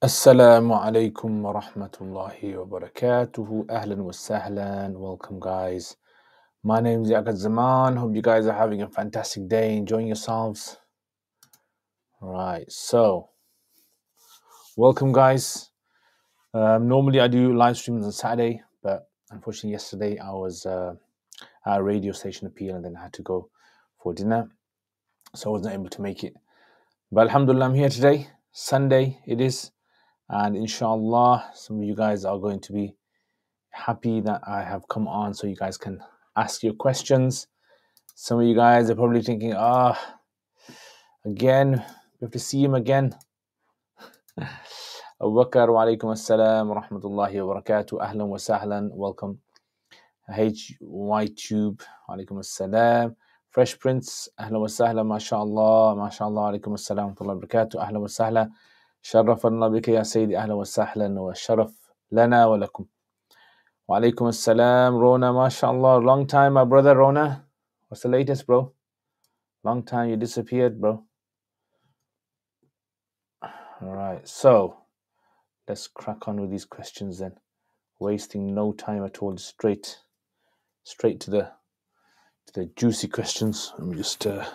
Assalamu alaikum wa rahmatullahi wa barakatuhu. Ahlan wa sahlan. Welcome, guys. My name is Liaquat Zaman. Hope you guys are having a fantastic day, enjoying yourselves. Right, so welcome, guys. Um, normally, I do live streams on Saturday, but unfortunately, yesterday I was uh, at a radio station appeal and then I had to go for dinner, so I wasn't able to make it. But Alhamdulillah, I'm here today. Sunday it is, and inshallah, some of you guys are going to be happy that I have come on so you guys can ask your questions. Some of you guys are probably thinking, ah, again, we have to see him again. Abu Bakr, wa alaikum assalam wa rahmatullahi wa barakatuh. Ahlan wa sahlan. Welcome. HY Tube, alaikum assalam. Fresh Prince, ahlan wa sahlan, mashallah, mashallah, alaikum assalam wa wa barakatuh. Ahlan wa sahlan. شرفنا بك يا سيدي أهلا وسهلا والشرف لنا ولكم وعليكم السلام Rona mashallah long time my brother Rona what's the latest bro long time you disappeared bro all right so let's crack on with these questions then wasting no time at all straight straight to the to the juicy questions let me just uh,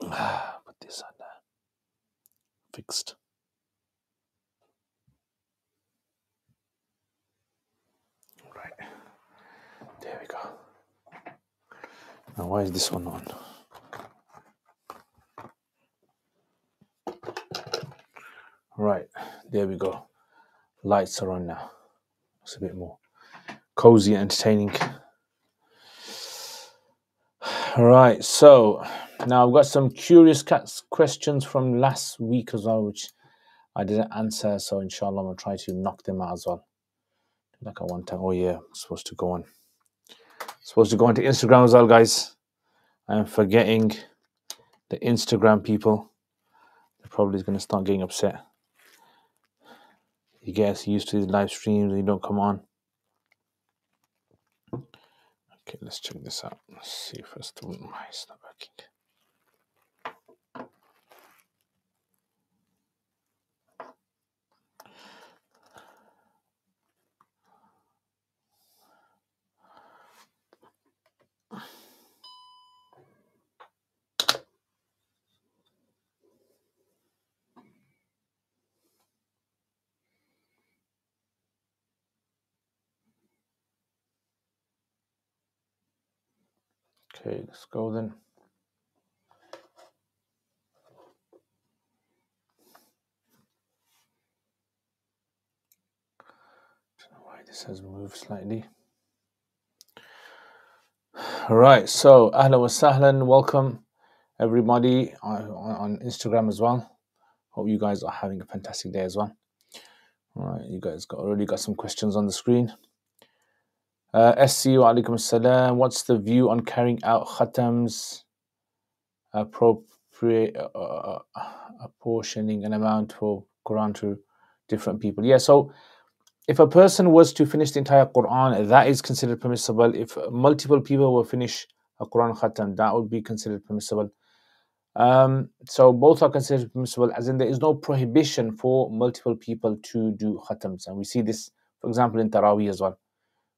put this on fixed. Right. There we go. Now why is this one on? Right there we go. Lights are on now. It's a bit more cozy and entertaining right so now i've got some curious cats questions from last week as well which i didn't answer so inshallah i'm gonna try to knock them out as well. Like i want to oh yeah i'm supposed to go on. Supposed to go onto instagram as well guys. I'm forgetting the instagram people. They're probably going to start getting upset. You get used to these live streams you don't come on okay let's check this out. Let's see if of all why it's not working okay let's go then. Why this has moved slightly. All right so ahlan wa sahlan welcome everybody on, on on instagram as well. Hope you guys are having a fantastic day as well. All right you guys got already got some questions on the screen uh, SC alaikum salam. What's the view on carrying out khatams, appropriate, uh, uh, apportioning an amount for Quran to different people? Yeah, so if a person was to finish the entire Quran, that is considered permissible. If multiple people will finish a Quran khatam, that would be considered permissible. Um, so both are considered permissible, as in there is no prohibition for multiple people to do khatams, and we see this, for example, in Taraweeh as well.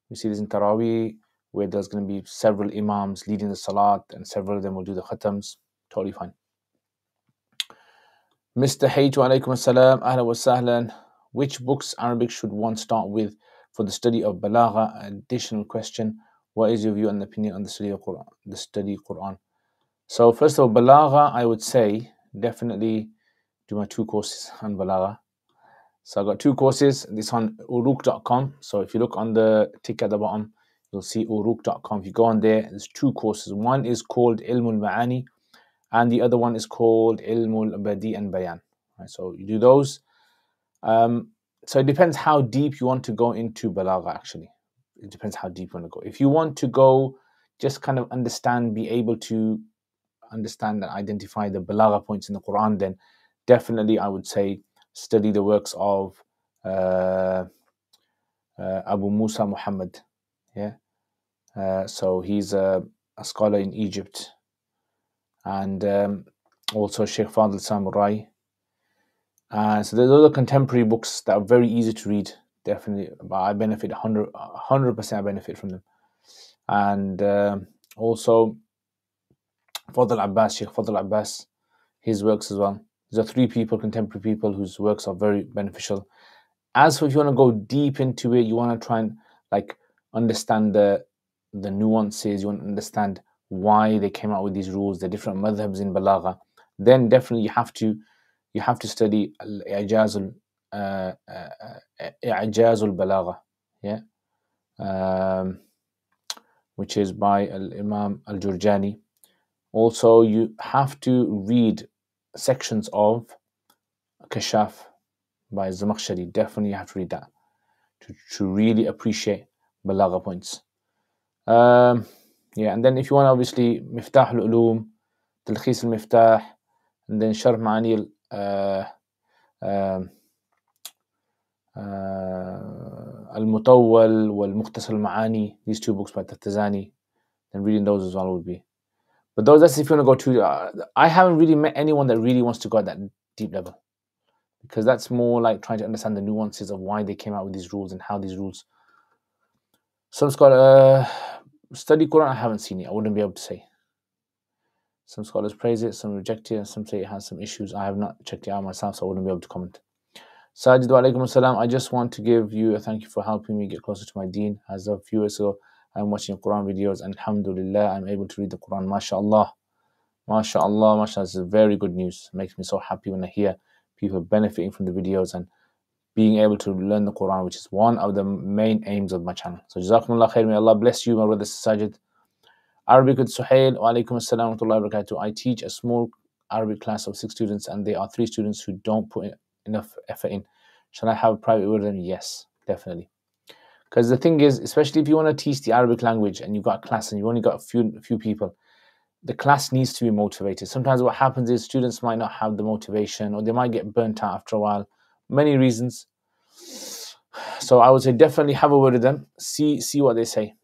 We see this in Taraweeh, where there's going to be several imams leading the salat, and several of them will do the khatams. Totally fine. Mr. H, wa alaikum assalam, ahla wa sahlan. Which books Arabic should one start with for the study of balagha? Additional question: What is your view and opinion on the study of Quran? The study Quran. So first of all, balagha, I would say definitely do my two courses on balagha. So I've got two courses. This on uruk.com. So if you look on the tick at the bottom, you'll see uruk.com. If you go on there, there's two courses. One is called Ilmul Ma'ani, and the other one is called Ilmul Badi and Bayan. Right, so you do those. Um, so it depends how deep you want to go into balagha. Actually, it depends how deep you want to go. If you want to go, just kind of understand, be able to understand and identify the balagha points in the Quran, then definitely I would say study the works of uh, uh, Abu Musa Muhammad. Yeah, uh, so he's a, a, scholar in Egypt, and um, also Sheikh Fadl Samarrai. Uh, so those are contemporary books that are very easy to read. Definitely, but I benefit 100 percent. I benefit from them, and um also Fadl Abbas, Sheikh Fadl Abbas, his works as well. These are three people, contemporary people, whose works are very beneficial. As for if you want to go deep into it, you want to try and like understand the the nuances. You want to understand why they came out with these rules, the different madhabs in balagha. Then definitely you have to you have to study al-ijaz uh, uh, balagha, yeah, um, which is by Al Imam Al Jurjani. Also, you have to read sections of Kashaf by Zamakhshari. Definitely, have to read that to, to really appreciate balagha points. Um, yeah, and then if you want, obviously, Miftah al-Ulum, Talkhis al-Miftah, and then Sharh Ma'ani uh, um, uh, wal-Mukhtasar al-Ma'ani, these two books by Taftazani, then reading those as well would be. But those, that's if you want to go to, uh, I haven't really met anyone that really wants to go at that deep level. Because that's more like trying to understand the nuances of why they came out with these rules and how these rules. Some scholar, uh, study Quran, I haven't seen it. I wouldn't be able to say. Some scholars praise it, some reject it, and some say it has some issues. I have not checked it out myself, so I wouldn't be able to comment. Sajid wa alaikum assalam. I just want to give you a thank you for helping me get closer to my deen. As a few years ago, I'm watching Quran videos, and alhamdulillah, I'm able to read the Quran. MashaAllah. MashaAllah, mashallah. This is very good news. It makes me so happy when I hear people benefiting from the videos and being able to learn the Quran, which is one of the main aims of my channel. So, Jazakumullah khair. May Allah bless you, my brother Sajid. Arabic with Suhail, wa alaikum assalam wa barakatuh. I teach a small Arabic class of six students, and there are three students who don't put enough effort in. Shall I have a private word with them? Yes, definitely. Because the thing is, especially if you want to teach the Arabic language and you've got a class and you've only got a few a few people, the class needs to be motivated. Sometimes what happens is students might not have the motivation or they might get burnt out after a while. Many reasons. So I would say definitely have a word with them. See see what they say.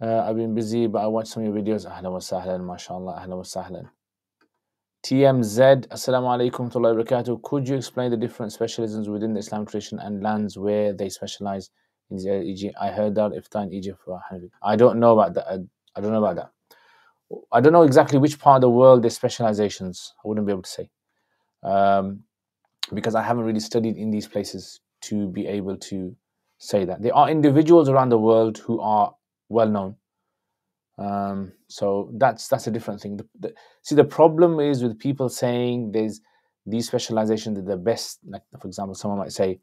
Uh, I've been busy, but I watched some of your videos. Ahlan wa sahlan, mashallah, ahlan wa sahlan. TMZ, Assalamu alaikum wa barakatuh. Could you explain the different specialisms within the Islamic tradition and lands where they specialize in the? I heard that iftar in Egypt. I don't know about that. I, I don't know about that. I don't know exactly which part of the world their specializations. I wouldn't be able to say. Um, because I haven't really studied in these places to be able to say that. There are individuals around the world who are well known. Um, so that's that's a different thing. The, the, see, the problem is with people saying there's these specializations are the best. Like for example, someone might say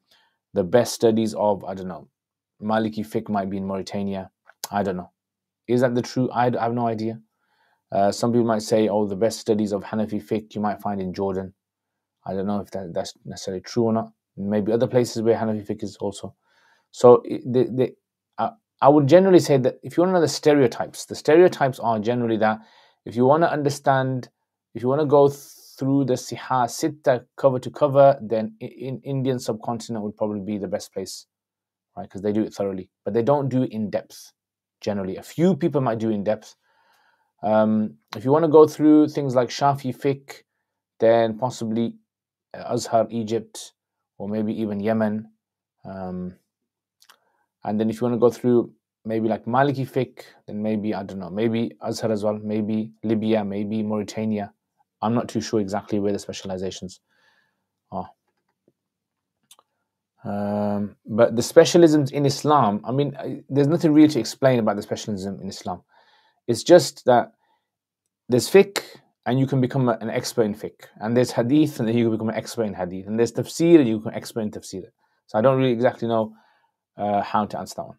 the best studies of I don't know Maliki fiqh might be in Mauritania. I don't know. Is that the true? I, I have no idea. Uh, some people might say, oh, the best studies of Hanafi fiqh you might find in Jordan. I don't know if that, that's necessarily true or not. Maybe other places where Hanafi fiqh is also. So the, the, I would generally say that if you want to know the stereotypes, the stereotypes are generally that if you want to understand, if you want to go through the Siha Sitta cover to cover, then in Indian subcontinent would probably be the best place, right? Because they do it thoroughly, but they don't do it in depth. Generally, a few people might do in depth. Um, if you want to go through things like Shafi fiqh, then possibly Azhar, Egypt, or maybe even Yemen. Um, and then if you want to go through maybe like Maliki fiqh, then maybe, I don't know, maybe Azhar as well, maybe Libya, maybe Mauritania. I'm not too sure exactly where the specializations are. Um, but the specialisms in Islam, I mean, there's nothing really to explain about the specialism in Islam. It's just that there's fiqh and you can become an expert in fiqh. And there's hadith and then you can become an expert in hadith. And there's tafsir and you can expert in tafsir. So I don't really exactly know uh, how to answer that one.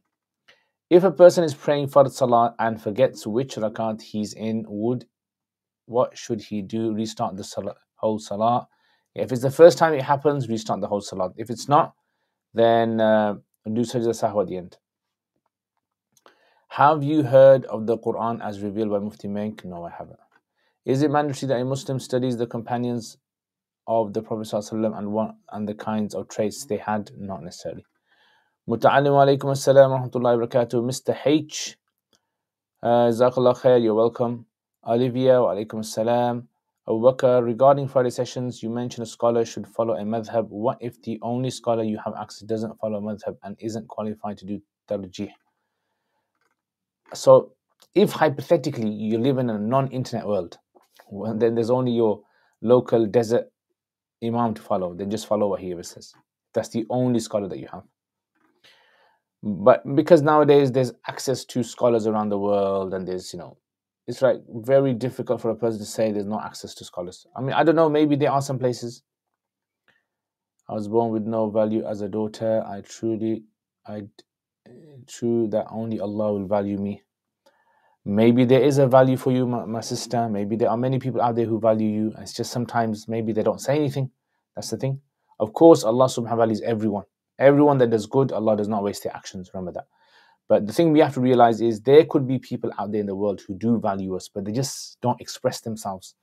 If a person is praying for the salah and forgets which rakat he's in, would what should he do? Restart the salah, whole salah. If it's the first time it happens, restart the whole salah. If it's not, then uh, do sajda sahwa at the end. Have you heard of the Quran as revealed by Mufti Menk? No, I haven't. Is it mandatory that a Muslim studies the companions of the Prophet and what and the kinds of traits they had? Not necessarily. Muta'allim alaikum assalam rahmatullahi wa barakatuh. Mr. H. Uh, Jazakallah khair, you're welcome. Olivia wa alaikum assalam. Abu Bakr, regarding Friday sessions, you mentioned a scholar should follow a madhab. What if the only scholar you have access doesn't follow a madhab and isn't qualified to do tarjih? So, if hypothetically you live in a non-internet world, well, then there's only your local desert imam to follow. Then just follow what he ever says. That's the only scholar that you have. But because nowadays there's access to scholars around the world, and there's you know, it's like very difficult for a person to say there's no access to scholars. I mean, I don't know. Maybe there are some places. I was born with no value as a daughter. I truly, I true that only Allah will value me. Maybe there is a value for you, my, my sister. Maybe there are many people out there who value you. It's just sometimes maybe they don't say anything. That's the thing. Of course, Allah subhanahu wa ta'ala is everyone. Everyone that does good, Allah does not waste their actions. Remember that. But the thing we have to realize is there could be people out there in the world who do value us, but they just don't express themselves.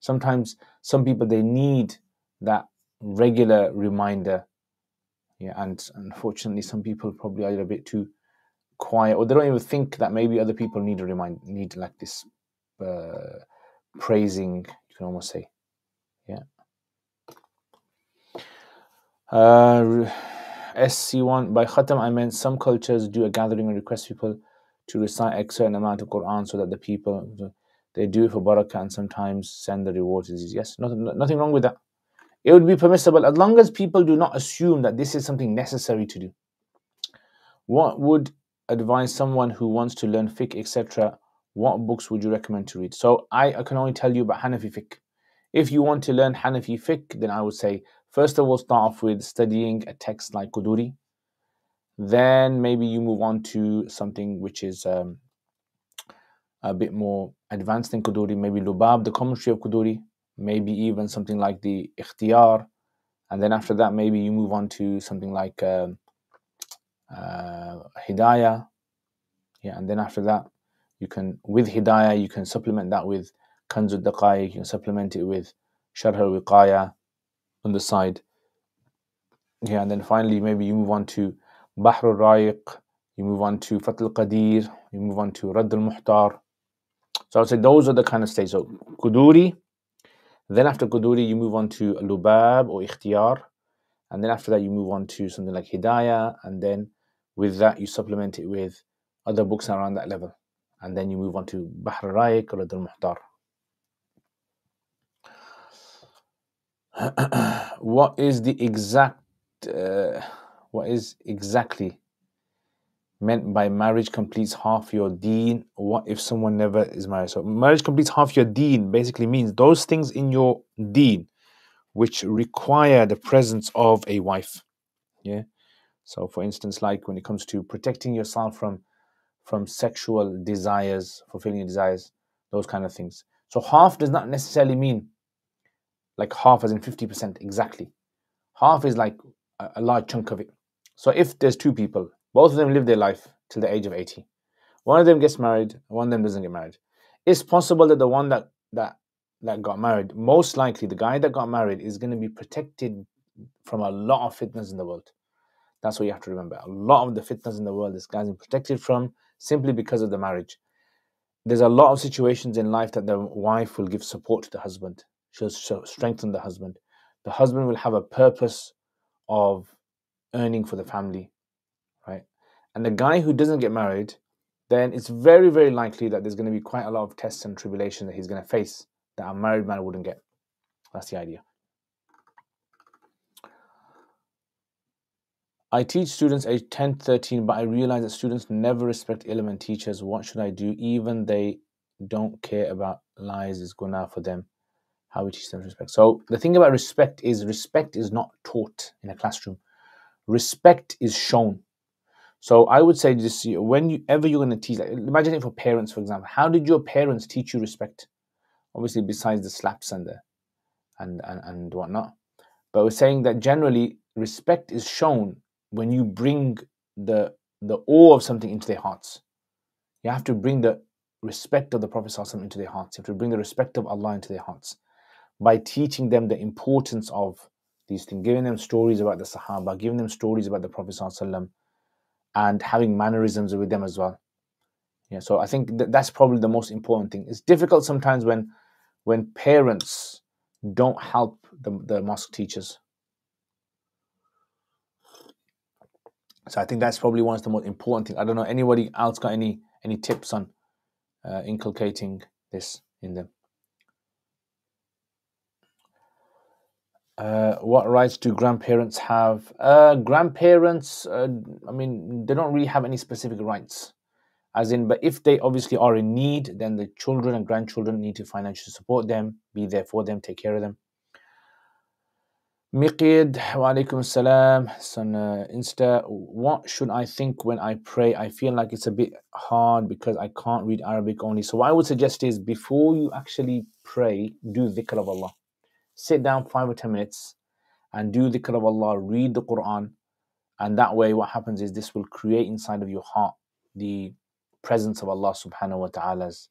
Sometimes some people they need that regular reminder. Yeah, and unfortunately, some people probably are a bit too quiet, or they don't even think that maybe other people need a remind, need like this uh, praising. You can almost say, yeah. Uh, SC1 by Khatam, I meant some cultures do a gathering and request people to recite a certain amount of Quran so that the people they do it for barakah and sometimes send the rewards. Yes, nothing, nothing wrong with that. It would be permissible as long as people do not assume that this is something necessary to do. What would advise someone who wants to learn fiqh, etc., what books would you recommend to read? So I, I can only tell you about Hanafi fiqh. If you want to learn Hanafi fiqh, then I would say first of all start off with studying a text like Quduri. Then maybe you move on to something which is um, a bit more advanced than Quduri, maybe Lubab, the commentary of Quduri, maybe even something like the Ikhtiyar. And then after that, maybe you move on to something like um, uh, hidayah. Yeah, and then after that, you can with hidayah you can supplement that with kanzud daqaiq. You can supplement it with sharh al wiqaya on the side. Yeah, and then finally maybe you move on to bahr al ra'iq. You move on to Fath Qadir. You move on to Rad al Muhtar. So I would say those are the kind of stages. So Quduri. Then after Quduri, you move on to Lubab or Ikhtiyar. And then after that, you move on to something like Hidayah. And then with that, you supplement it with other books around that level. And then you move on to Bahr Raik or Al Muhtar. What is the exact, uh, what is exactly meant by marriage completes half your deen? What if someone never is married? So, marriage completes half your deen basically means those things in your deen which require the presence of a wife. Yeah. So, for instance, like when it comes to protecting yourself from from sexual desires, fulfilling your desires, those kind of things. So, half does not necessarily mean like half as in 50% exactly. Half is like a, a large chunk of it. So, if there's two people, both of them live their life till the age of 80, one of them gets married, one of them doesn't get married. It's possible that the one that that that got married, most likely the guy that got married is going to be protected from a lot of fitnas in the world. That's what you have to remember. A lot of the fitnas in the world, this guy's been protected from simply because of the marriage. There's a lot of situations in life that the wife will give support to the husband. She'll strengthen the husband. The husband will have a purpose of earning for the family, right? And the guy who doesn't get married, then it's very, very likely that there's going to be quite a lot of tests and tribulation that he's going to face that a married man wouldn't get. That's the idea. I teach students age 10 13, but I realize that students never respect ilm and teachers. What should I do? Even they don't care about lies is guna for them. How we teach them respect. So the thing about respect is respect is not taught in a classroom. Respect is shown. So I would say this whenever you're going to teach, like, imagine it for parents, for example. How did your parents teach you respect? obviously besides the slaps and the and and, and whatnot. But we're saying that generally respect is shown when you bring the the awe of something into their hearts. You have to bring the respect of the Prophet into their hearts. You have to bring the respect of Allah into their hearts by teaching them the importance of these things, giving them stories about the Sahaba, giving them stories about the Prophet and having mannerisms with them as well. Yeah, so I think that that's probably the most important thing. It's difficult sometimes when when parents don't help the, the mosque teachers. So I think that's probably one of the most important things. I don't know anybody else got any any tips on uh, inculcating this in them. Uh, what rights do grandparents have? Uh, grandparents, uh, I mean, they don't really have any specific rights. As in, but if they obviously are in need, then the children and grandchildren need to financially support them, be there for them, take care of them. Miqid, wa alaikum salam, son uh, Insta. What should I think when I pray? I feel like it's a bit hard because I can't read Arabic only. So, what I would suggest is before you actually pray, do dhikr of Allah. Sit down five or ten minutes and do dhikr of Allah, read the Quran. And that way, what happens is this will create inside of your heart the presence of Allah subhanahu wa ta'ala's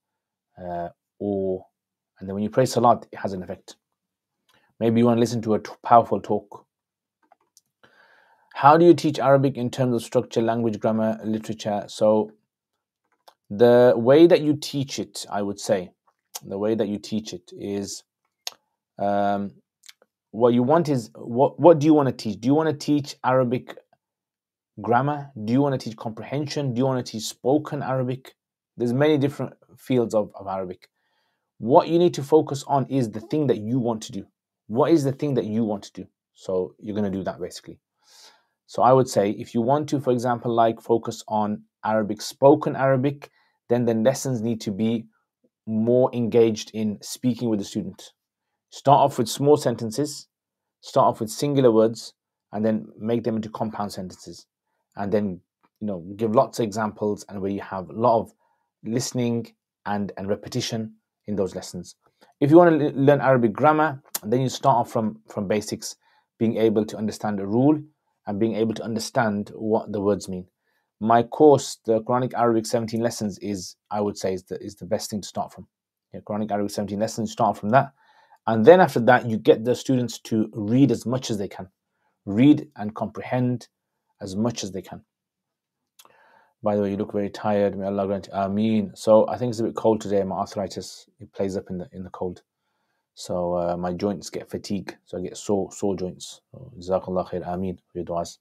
uh, awe. And then when you pray salat, it has an effect. Maybe you want to listen to a powerful talk. How do you teach Arabic in terms of structure, language, grammar, literature? So, the way that you teach it, I would say, the way that you teach it is um, what you want is what, what do you want to teach? Do you want to teach Arabic grammar? Do you want to teach comprehension? Do you want to teach spoken Arabic? There's many different fields of, of Arabic. What you need to focus on is the thing that you want to do. What is the thing that you want to do? So you're going to do that basically. So I would say if you want to, for example, like focus on Arabic, spoken Arabic, then the lessons need to be more engaged in speaking with the student. Start off with small sentences, start off with singular words, and then make them into compound sentences. And then, you know, give lots of examples and where you have a lot of listening and, and repetition in those lessons. If you want to learn Arabic grammar, then you start off from, from basics, being able to understand a rule and being able to understand what the words mean. My course, the Quranic Arabic 17 lessons, is I would say is the is the best thing to start from. Yeah, Quranic Arabic 17 lessons, start from that. And then after that, you get the students to read as much as they can. Read and comprehend as much as they can. By the way, you look very tired. May Allah grant Ameen. So I think it's a bit cold today. My arthritis it plays up in the in the cold. So uh, my joints get fatigue. So I get sore sore joints. Jazakallah khair. Ameen for your du'as.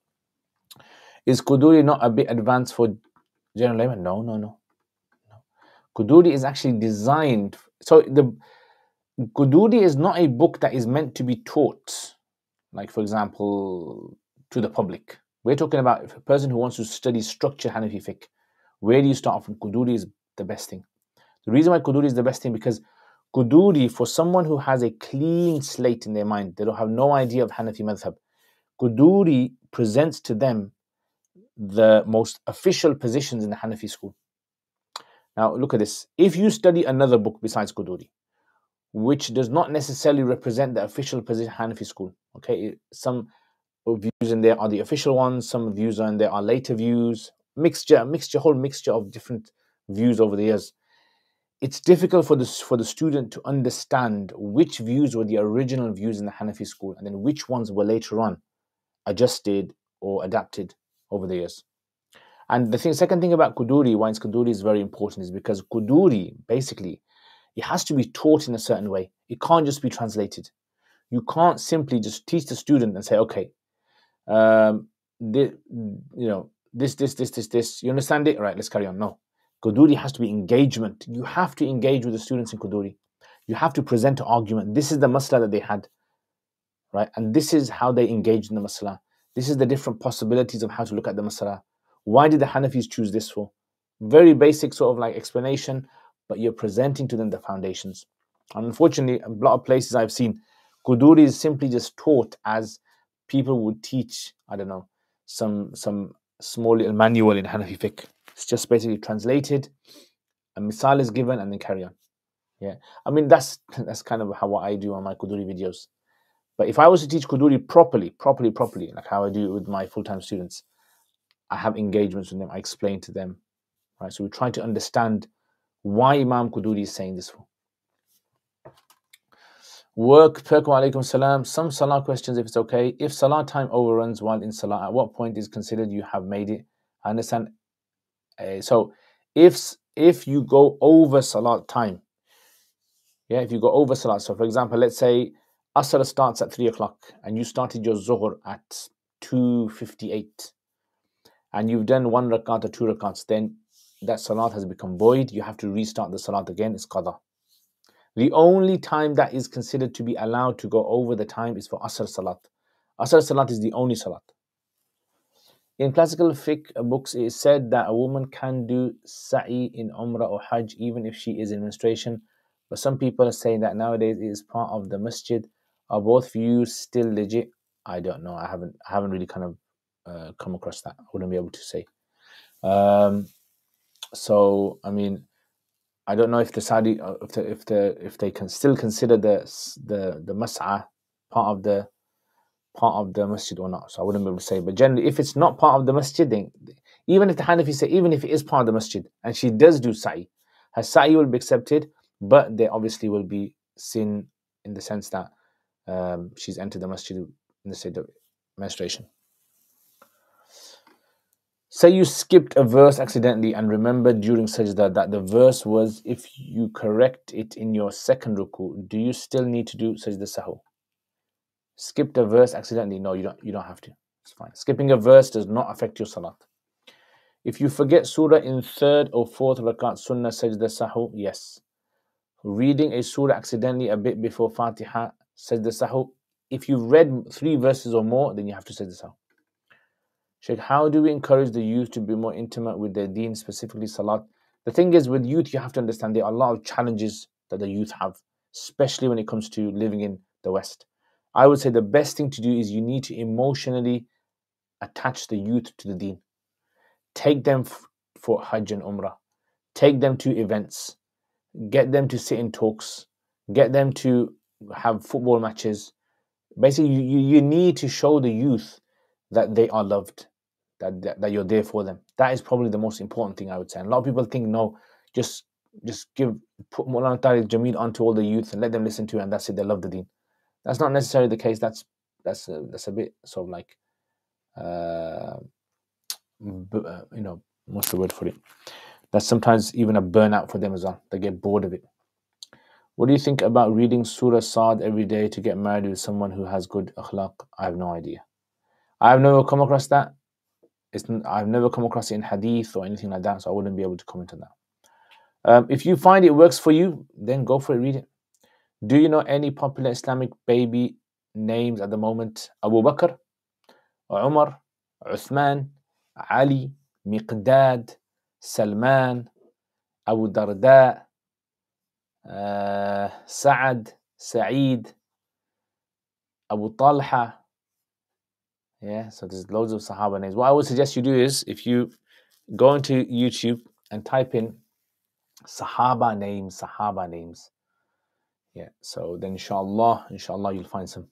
Is Quduri not a bit advanced for general layman? No, no, no. no. Quduri is actually designed. So the Quduri is not a book that is meant to be taught, like for example, to the public. We're talking about if a person who wants to study structure Hanafi fiqh. Where do you start from? Quduri is the best thing. The reason why Quduri is the best thing because Quduri, for someone who has a clean slate in their mind, they don't have no idea of Hanafi madhab, Quduri presents to them the most official positions in the Hanafi school. Now, look at this. If you study another book besides Quduri, which does not necessarily represent the official position Hanafi school, okay, some views in there are the official ones, some views are in there are later views, mixture, mixture, whole mixture of different views over the years. It's difficult for this for the student to understand which views were the original views in the Hanafi school and then which ones were later on adjusted or adapted over the years. And the thing, second thing about Quduri, why Quduri is very important, is because Quduri basically it has to be taught in a certain way. It can't just be translated. You can't simply just teach the student and say, okay, um, this, you know, this, this, this, this, this. You understand it? All right, let's carry on. No. Quduri has to be engagement. You have to engage with the students in Quduri. You have to present an argument. This is the masla that they had, right? And this is how they engaged in the masla. This is the different possibilities of how to look at the masala. Why did the Hanafis choose this for? Very basic sort of like explanation, but you're presenting to them the foundations. And unfortunately, a lot of places I've seen, Quduri is simply just taught as people would teach, I don't know, some some small little manual in Hanafi fiqh. It's just basically translated, a misal is given, and then carry on. Yeah, I mean that's that's kind of how I do on my Quduri videos. But if I was to teach Quduri properly, properly, properly, like how I do it with my full-time students, I have engagements with them. I explain to them, right? So we try to understand why Imam Quduri is saying this for. Work, Perkum alaikum salam. Some salah questions, if it's okay. If salah time overruns while in salah, at what point is considered you have made it? I understand. Uh, so, if if you go over salah time, Yeah, if you go over salat. So, for example, let's say Asr starts at 3 o'clock and you started your Zuhr at 2.58 and you've done one rakat or two rakats, then that salat has become void. You have to restart the salat again. It's qada. The only time that is considered to be allowed to go over the time is for Asr Salat. Asr Salat is the only Salat. In classical fiqh books, it is said that a woman can do sa'i in Umrah or Hajj even if she is in menstruation. But some people are saying that nowadays it is part of the masjid. Are both views still legit? I don't know. I haven't I haven't really kind of uh, come across that. I wouldn't be able to say. Um, so I mean, I don't know if the Saudi uh, if the, if the if they can still consider the the the mas'ah part of the part of the masjid or not. So I wouldn't be able to say. But generally, if it's not part of the masjid, then even if the Hanafi say even if it is part of the masjid and she does do sa'i, her sa'i will be accepted, but there obviously will be sin in the sense that um, she's entered the masjid in the state of menstruation. Say you skipped a verse accidentally and remembered during sajda that the verse was if you correct it in your second ruku, do you still need to do sajda sahu? Skipped a verse accidentally? No, you don't you don't have to. It's fine. Skipping a verse does not affect your salat. If you forget surah in third or fourth rakat sunnah sajda sahu, yes. Reading a surah accidentally a bit before Fatiha, sajda sahu. If you've read three verses or more, then you have to sajda sahu. Sheikh, how do we encourage the youth to be more intimate with their deen, specifically salat? The thing is, with youth, you have to understand there are a lot of challenges that the youth have, especially when it comes to living in the West. I would say the best thing to do is you need to emotionally attach the youth to the deen. Take them for Hajj and Umrah, take them to events, get them to sit in talks, get them to have football matches. Basically, you, you need to show the youth that they are loved that, that, that you're there for them. That is probably the most important thing I would say. And a lot of people think, no, just just give put Mulana Tariq Jamil onto all the youth and let them listen to it, and that's it. They love the Deen. That's not necessarily the case. That's that's a, that's a bit sort of like, uh, uh, you know, what's the word for it? That's sometimes even a burnout for them as well. They get bored of it. What do you think about reading Surah Sad every day to get married with someone who has good akhlaq? I have no idea. I've never come across that. It's, I've never come across it in hadith or anything like that, so I wouldn't be able to comment on that. Um, if you find it works for you, then go for it, read it. Do you know any popular Islamic baby names at the moment? Abu Bakr, Umar, Uthman, Ali, Miqdad, Salman, Abu Darda, uh, Sa'ad, Sa'id, Abu Talha, yeah, so there's loads of Sahaba names. What I would suggest you do is if you go into YouTube and type in Sahaba names, Sahaba names. Yeah, so then inshallah, inshallah you'll find some.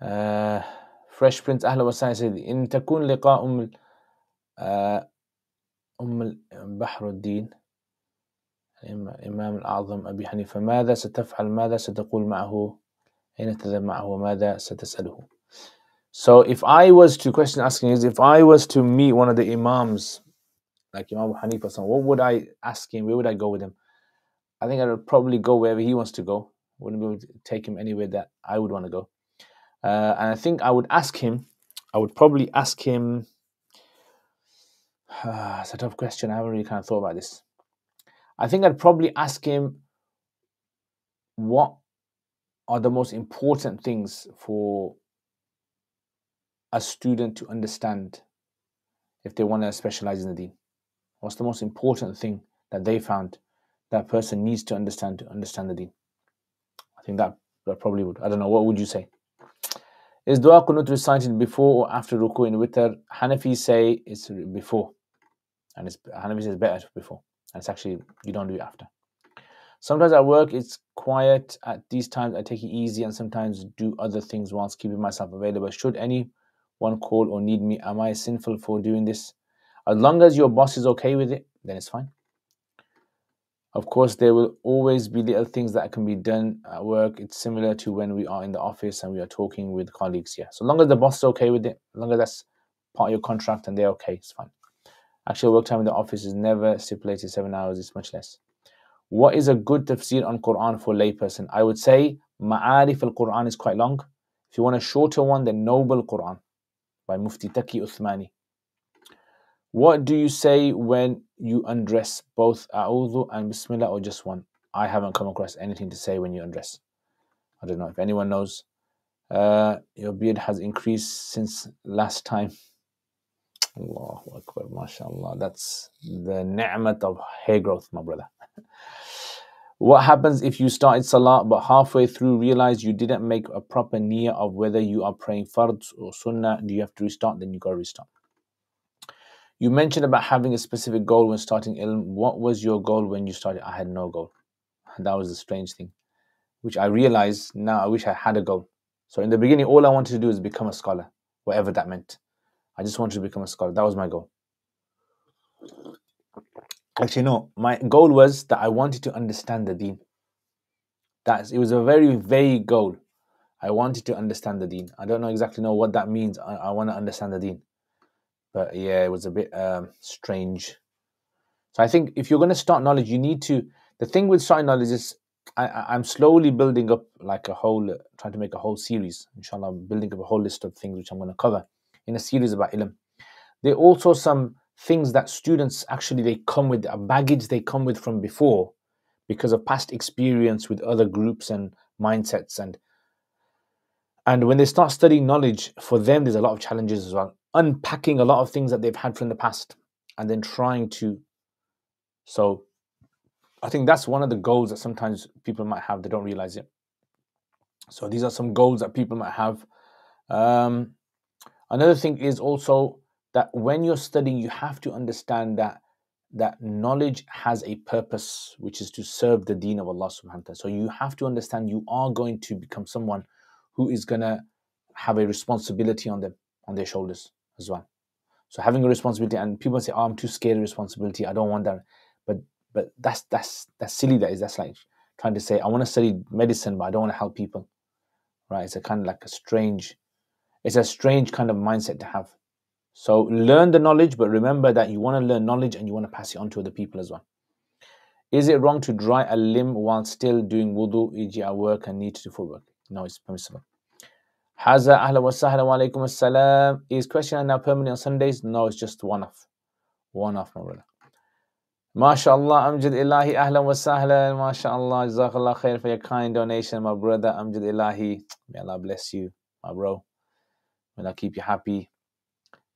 Uh, Fresh Prince أهلا وسهلا سيدي إن تكون لقاء أم أم بحر الدين الإمام الأعظم أبي حنيفة ماذا ستفعل ماذا ستقول معه so if I was to question asking is if I was to meet one of the Imams like Imam Hanifa what would I ask him? Where would I go with him? I think I would probably go wherever he wants to go. Wouldn't be able to take him anywhere that I would want to go. Uh, and I think I would ask him I would probably ask him uh, it's a tough question. I haven't really kind of thought about this. I think I'd probably ask him what are the most important things for a student to understand if they want to specialize in the deen? What's the most important thing that they found that person needs to understand to understand the deen? I think that, that probably would. I don't know. What would you say? Is dua qunut recited before or after ruku in witr? Hanafi say it's before, and it's Hanafi says better before, and it's actually you don't do it after. Sometimes at work it's quiet. At these times I take it easy and sometimes do other things whilst keeping myself available. Should anyone call or need me, am I sinful for doing this? As long as your boss is okay with it, then it's fine. Of course, there will always be little things that can be done at work. It's similar to when we are in the office and we are talking with colleagues. Yeah. So long as the boss is okay with it, as long as that's part of your contract and they're okay, it's fine. Actual work time in the office is never stipulated seven hours, it's much less. What is a good tafsir on Quran for layperson? I would say Ma'arif al Quran is quite long. If you want a shorter one, then Noble Quran by Mufti Taqi Uthmani. What do you say when you undress, both A'udhu and Bismillah or just one? I haven't come across anything to say when you undress. I don't know if anyone knows. Uh, your beard has increased since last time. Allahu Akbar, mashallah. That's the ni'mat of hair growth, my brother. what happens if you started salah but halfway through realize you didn't make a proper niyyah of whether you are praying fard or sunnah? Do you have to restart? Then you got to restart. You mentioned about having a specific goal when starting ilm. What was your goal when you started? I had no goal. That was the strange thing, which I realized now. I wish I had a goal. So in the beginning, all I wanted to do is become a scholar, whatever that meant. I just wanted to become a scholar. That was my goal. Actually, no. My goal was that I wanted to understand the Deen. That's it was a very vague goal. I wanted to understand the Deen. I don't know exactly know what that means. I, I want to understand the Deen, but yeah, it was a bit um, strange. So I think if you're going to start knowledge, you need to. The thing with starting knowledge is I, am slowly building up like a whole, trying to make a whole series. Inshallah, I'm building up a whole list of things which I'm going to cover in a series about ilm. There are also some things that students actually they come with a baggage they come with from before because of past experience with other groups and mindsets. And and when they start studying knowledge for them there's a lot of challenges as well. Unpacking a lot of things that they've had from the past and then trying to so i think that's one of the goals that sometimes people might have they don't realize it. So these are some goals that people might have. Um, Another thing is also that when you're studying, you have to understand that that knowledge has a purpose, which is to serve the deen of Allah subhanahu wa ta'ala. So you have to understand you are going to become someone who is gonna have a responsibility on them, on their shoulders as well. So having a responsibility, and people say, "Oh, I'm too scared of responsibility. I don't want that." But but that's that's that's silly. That is that's like trying to say, "I want to study medicine, but I don't want to help people." Right? It's a kind of like a strange it's a strange kind of mindset to have. So learn the knowledge, but remember that you want to learn knowledge and you want to pass it on to other people as well. Is it wrong to dry a limb while still doing wudu, e.g., at work and need to do footwork? No, it's permissible. Haza ahla wa sahla wa alaikum assalam. Is question now permanent on Sundays? No, it's just one off. One off, my brother. MashaAllah, Amjad Ilahi, ahlan wa sahlan. MashaAllah, Jazakallah khair for your kind donation, my brother Amjad Ilahi. May Allah bless you, my bro. May Allah keep you happy.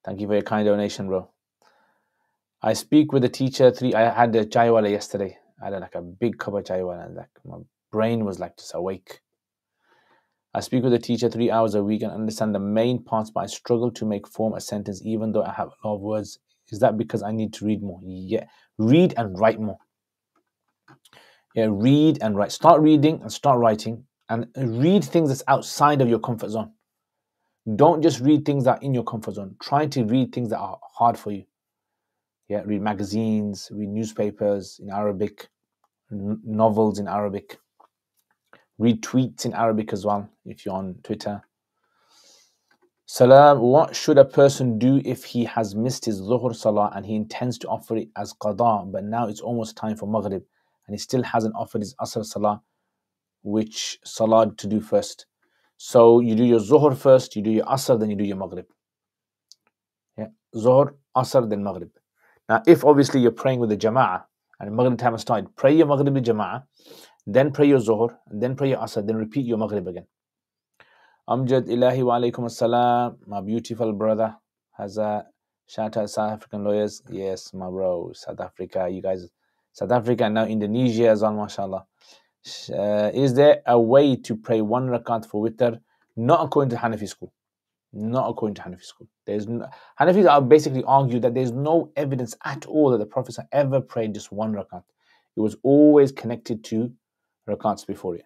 Thank you for your kind donation, bro. I speak with the teacher three. I had a chaiwala yesterday. I had like a big cup of chaiwala, and like my brain was like just awake. I speak with the teacher three hours a week and understand the main parts, but I struggle to make form a sentence, even though I have a lot of words. Is that because I need to read more? Yeah, read and write more. Yeah, read and write. Start reading and start writing, and read things that's outside of your comfort zone. Don't just read things that are in your comfort zone. Try to read things that are hard for you. Yeah, read magazines, read newspapers in Arabic, n- novels in Arabic. Read tweets in Arabic as well if you're on Twitter. Salam, what should a person do if he has missed his Zuhr Salah and he intends to offer it as Qada, but now it's almost time for Maghrib and he still hasn't offered his Asr Salah? Which Salah to do first? So you do your Zuhr first, you do your Asr, then you do your Maghrib. Yeah, Zuhr, Asr, then Maghrib. Now, if obviously you're praying with the Jama'ah and Maghrib time has started, pray your Maghrib with Jama'ah, then pray your Zuhr, then pray your Asr, then repeat your Maghrib again. Amjad Ilahi wa alaikum assalam, my beautiful brother, has a shout out South African lawyers. Yes, my bro, South Africa, you guys, South Africa and now Indonesia as well, mashallah. Uh, is there a way to pray one rakat for witr? Not according to Hanafi school. Not according to Hanafi school. There's no, Hanafis are basically argue that there's no evidence at all that the Prophet ever prayed just one rakat. It was always connected to rakats before it.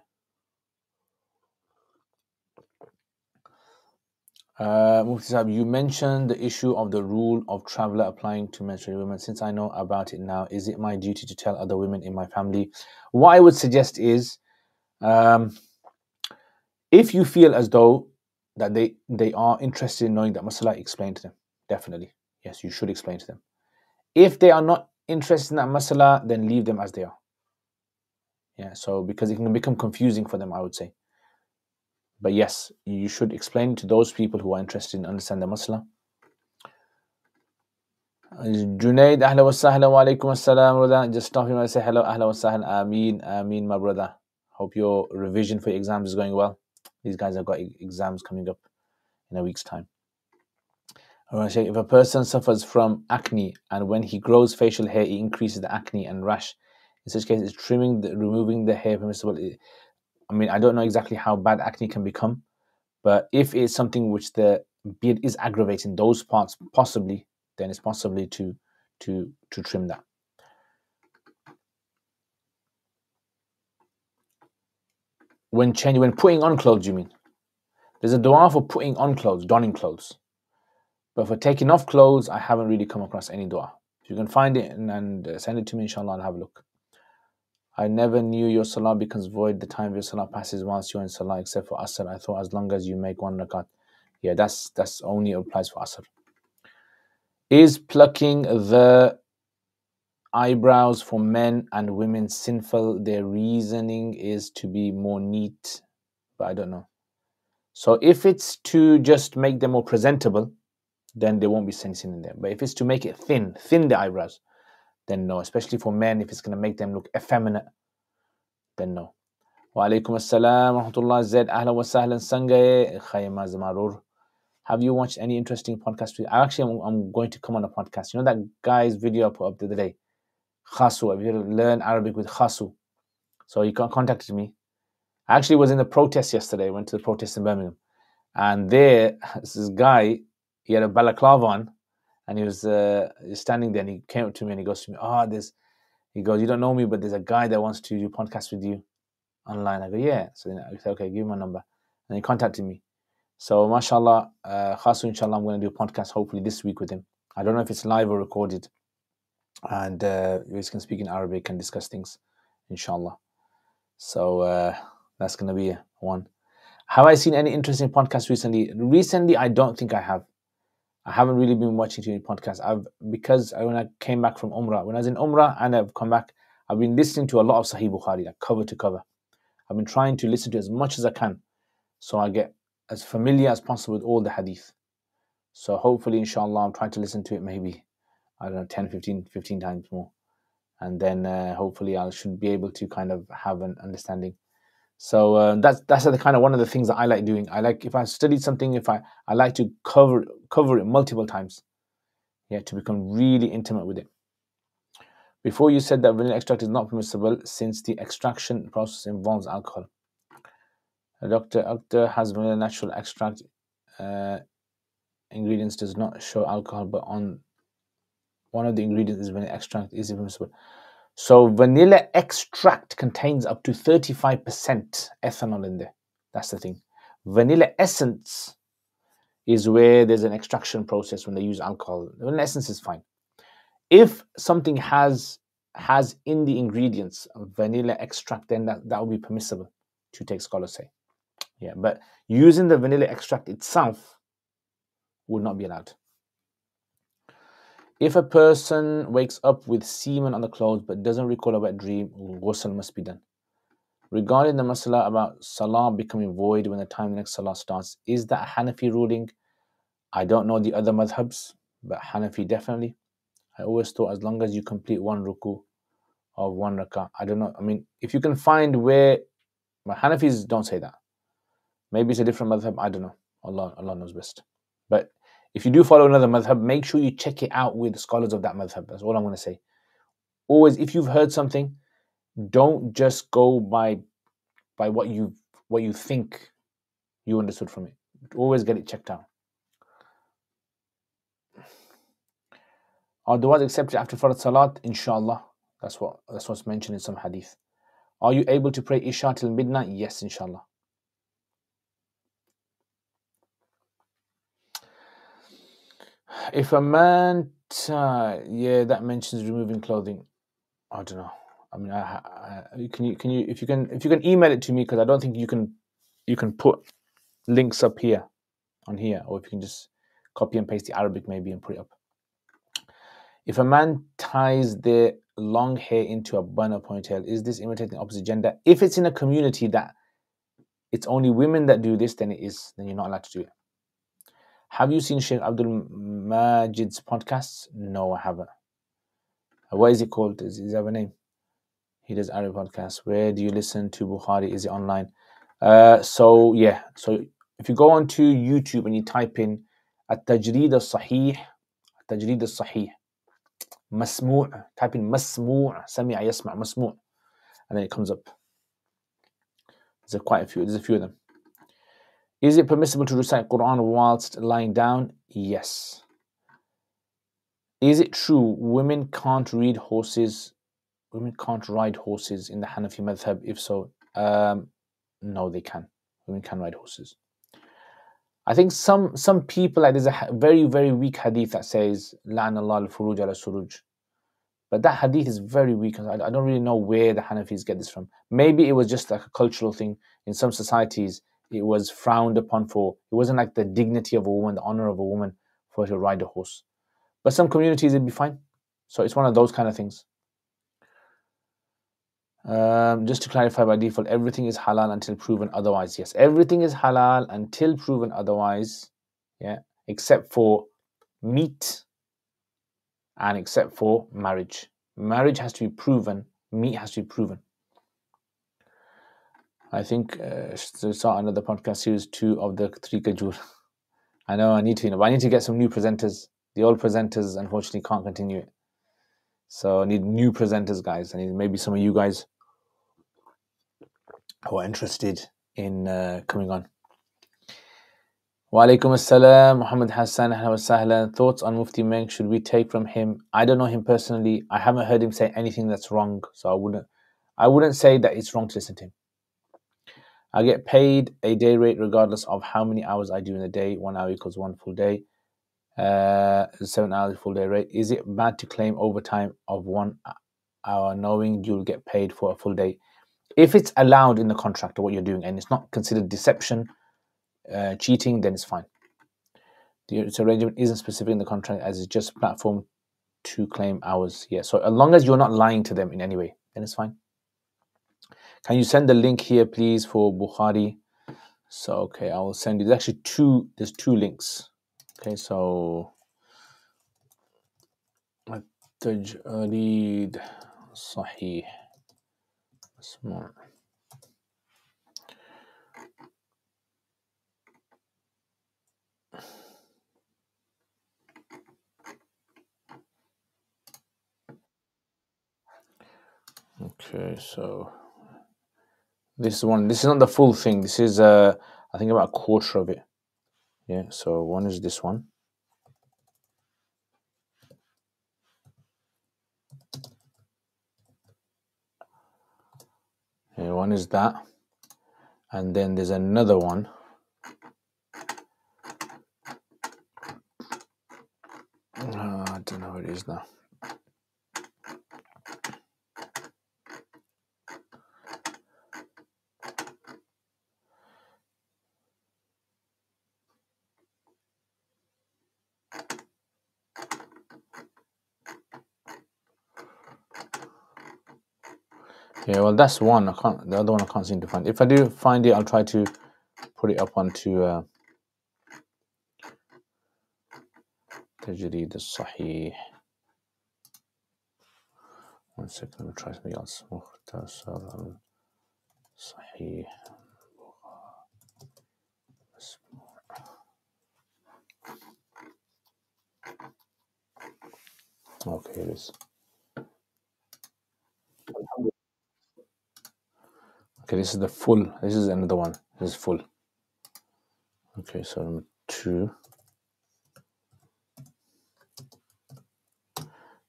Uh, Mufti Sahib, you mentioned the issue of the rule of traveler applying to menstruating women. Since I know about it now, is it my duty to tell other women in my family? What I would suggest is, um, if you feel as though that they they are interested in knowing that masala, explain to them. Definitely, yes, you should explain to them. If they are not interested in that masala, then leave them as they are. Yeah, so because it can become confusing for them, I would say. But yes, you should explain to those people who are interested in understanding the masala. Junaid, ahla wa sahla wa alaikum assalam, brother. Just stopping by to say hello, ahla wa sahla, ameen, ameen, my brother. Hope your revision for your exams is going well. These guys have got exams coming up in a week's time. If a person suffers from acne and when he grows facial hair, he increases the acne and rash. In such case, is trimming, the, removing the hair permissible? I mean, I don't know exactly how bad acne can become, but if it's something which the beard is aggravating those parts, possibly, then it's possibly to to to trim that. When changing, when putting on clothes, you mean? There's a dua for putting on clothes, donning clothes. But for taking off clothes, I haven't really come across any dua. If you can find it and, and uh, send it to me, inshallah, I'll have a look. I never knew your salah becomes void the time your salah passes once you're in salah, except for asr. I thought as long as you make one rakat. Yeah, that's that's only applies for asr. Is plucking the eyebrows for men and women sinful? Their reasoning is to be more neat, but I don't know. So if it's to just make them more presentable, then there won't be sin in there. But if it's to make it thin, thin the eyebrows, then no. Especially for men, if it's going to make them look effeminate, then no. Assalam wa rahmatullah Zed ahla wa sahlan sangaye khayma zamarur. Have you watched any interesting podcast? I actually I'm, I'm, going to come on a podcast. You know that guy's video I put up the other day, Khasu. Have you learn Arabic with Khasu? So he contacted me I actually was in the protest yesterday. Went to the protest in Birmingham, and there this guy he had a balaclava on, and he was uh, standing there. And he came up to me and he goes to me, "Oh, there's," he goes, "You don't know me, but there's a guy that wants to do podcast with you online." I go, "Yeah." So then I said, "Okay, give me my number," and he contacted me. So, mashallah, uh, khasu inshallah, I'm going to do a podcast hopefully this week with him. I don't know if it's live or recorded, and uh, we can speak in Arabic and discuss things, inshallah. So. Uh, that's going to be one. Have I seen any interesting podcasts recently? Recently, I don't think I have. I haven't really been watching too many podcasts. I've because when I came back from Umrah, when I was in Umrah and I've come back, I've been listening to a lot of Sahih Bukhari, like cover to cover. I've been trying to listen to as much as I can, so I get as familiar as possible with all the hadith. So hopefully, inshallah, I'm trying to listen to it maybe, I don't know, 10, 15, 15 times more. And then uh, hopefully I should be able to kind of have an understanding so uh, that's that's the kind of one of the things that I like doing. I like if I studied something, if I I like to cover cover it multiple times, yeah, to become really intimate with it. Before you said that vanilla extract is not permissible since the extraction process involves alcohol. Dr. Oetker has vanilla natural extract uh, ingredients does not show alcohol, but on one of the ingredients is vanilla extract is permissible. So vanilla extract contains up to 35% ethanol in there. That's the thing. Vanilla essence is where there's an extraction process when they use alcohol. Vanilla essence is fine. If something has has in the ingredients vanilla extract, then that, that would be permissible to take scholars say. Yeah, but using the vanilla extract itself would not be allowed. If a person wakes up with semen on the clothes but doesn't recall a wet dream, ghusl must be done. Regarding the masala about salah becoming void when the time the next salah starts, is that a Hanafi ruling? I don't know the other madhabs, but Hanafi definitely. I always thought as long as you complete one ruku of one rakah, I don't know. I mean, if you can find where, but Hanafis don't say that. Maybe it's a different madhab. I don't know. Allah, Allah knows best. But if you do follow another madhab, make sure you check it out with scholars of that madhab. That's all I'm going to say. Always, if you've heard something, don't just go by by what you what you think you understood from it. Always get it checked out. Are du'as accepted after Fard Salat? Inshallah. That's what that's what's mentioned in some hadith. Are you able to pray Isha till midnight? Yes, inshallah. If a man, uh, yeah, that mentions removing clothing. I don't know. I mean, I, I, can you can you if you can if you can email it to me because I don't think you can you can put links up here on here, or if you can just copy and paste the Arabic maybe and put it up. If a man ties their long hair into a bun or ponytail, is this imitating opposite gender? If it's in a community that it's only women that do this, then it is, then you're not allowed to do it. Have you seen Sheikh Abdul Majid's podcasts? No, I haven't. What is it called? Does he have a name? He does Arabic podcasts. Where do you listen to Bukhari? Is it online? Uh, so yeah, so if you go onto YouTube and you type in التجريد الصحيح التجريد الصحيح مسموع type in مسموع سمع يسمع مسموع and then it comes up there's quite a few there's a few of them is it permissible to recite Quran whilst lying down yes is it true women can't read horses women can't ride horses in the Hanafi madhab if so um, no they can women can ride horses I think some some people like there's a very very weak hadith that says "La'an Allah al-furuj ala suruj," but that hadith is very weak. I, I don't really know where the Hanafis get this from. Maybe it was just like a cultural thing in some societies. It was frowned upon for. It wasn't like the dignity of a woman, the honor of a woman for her to ride a horse. But some communities it'd be fine. So it's one of those kind of things. Um, just to clarify by default, everything is halal until proven otherwise. Yes, everything is halal until proven otherwise. Yeah, except for meat and except for marriage. Marriage has to be proven, meat has to be proven. I think uh, saw another podcast series two of the three kajur. I know I need to, you know, I need to get some new presenters. The old presenters unfortunately can't continue it. So I need new presenters, guys. I need maybe some of you guys who are interested in uh, coming on. Wa alaikum assalam, Muhammad Hassan, sahlan. Thoughts on Mufti Menk should we take from him? I don't know him personally. I haven't heard him say anything that's wrong, so I wouldn't I wouldn't say that it's wrong to listen to him. I get paid a day rate regardless of how many hours I do in a day. One hour equals one full day. Uh, seven hours full day rate. Is it bad to claim overtime of one hour knowing you'll get paid for a full day? If it's allowed in the contract or what you're doing and it's not considered deception, uh, cheating, then it's fine. The arrangement isn't specific in the contract as it's just a platform to claim hours. Yeah, so as long as you're not lying to them in any way, then it's fine. Can you send the link here, please, for Bukhari? So, okay, I will send you. There's actually two, there's two links. Okay, so التجريد صحيح Smart. Okay, so this one, this is not the full thing. This is, uh, I think, about a quarter of it. Yeah, so one is this one. Okay, one is that. And then there's another one. Uh, I don't know what it is now. Yeah, well, that's one. I can't. The other one I can't seem to find. If I do find it, I'll try to put it up onto uh, تجريد الصحيح. One second, let me try something else. مختصر صحيح. Okay, it is. Okay, this is the full. This is another one. This is full. Okay, so number two.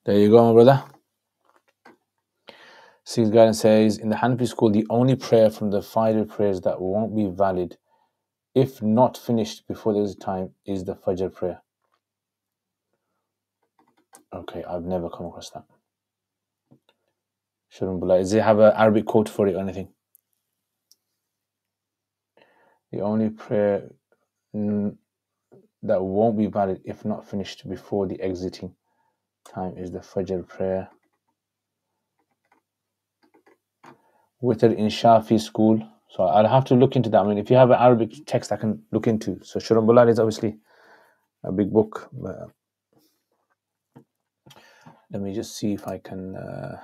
There you go, my brother. Six guidance says in the Hanafi school, the only prayer from the Fajr prayers that won't be valid if not finished before there's time is the Fajr prayer. Okay, I've never come across that. Be like, does it have an Arabic quote for it or anything? The only prayer that won't be valid if not finished before the exiting time is the Fajr prayer? Witr in Shafi school. So I'll have to look into that. I mean, if you have an Arabic text, I can look into. So Shurunbulali is obviously a big book. Let me just see if I can uh,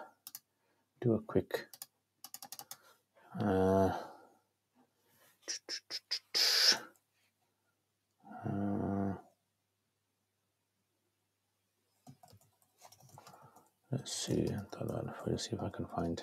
do a quick. Uh, uh, let's see. Let's see if I can find.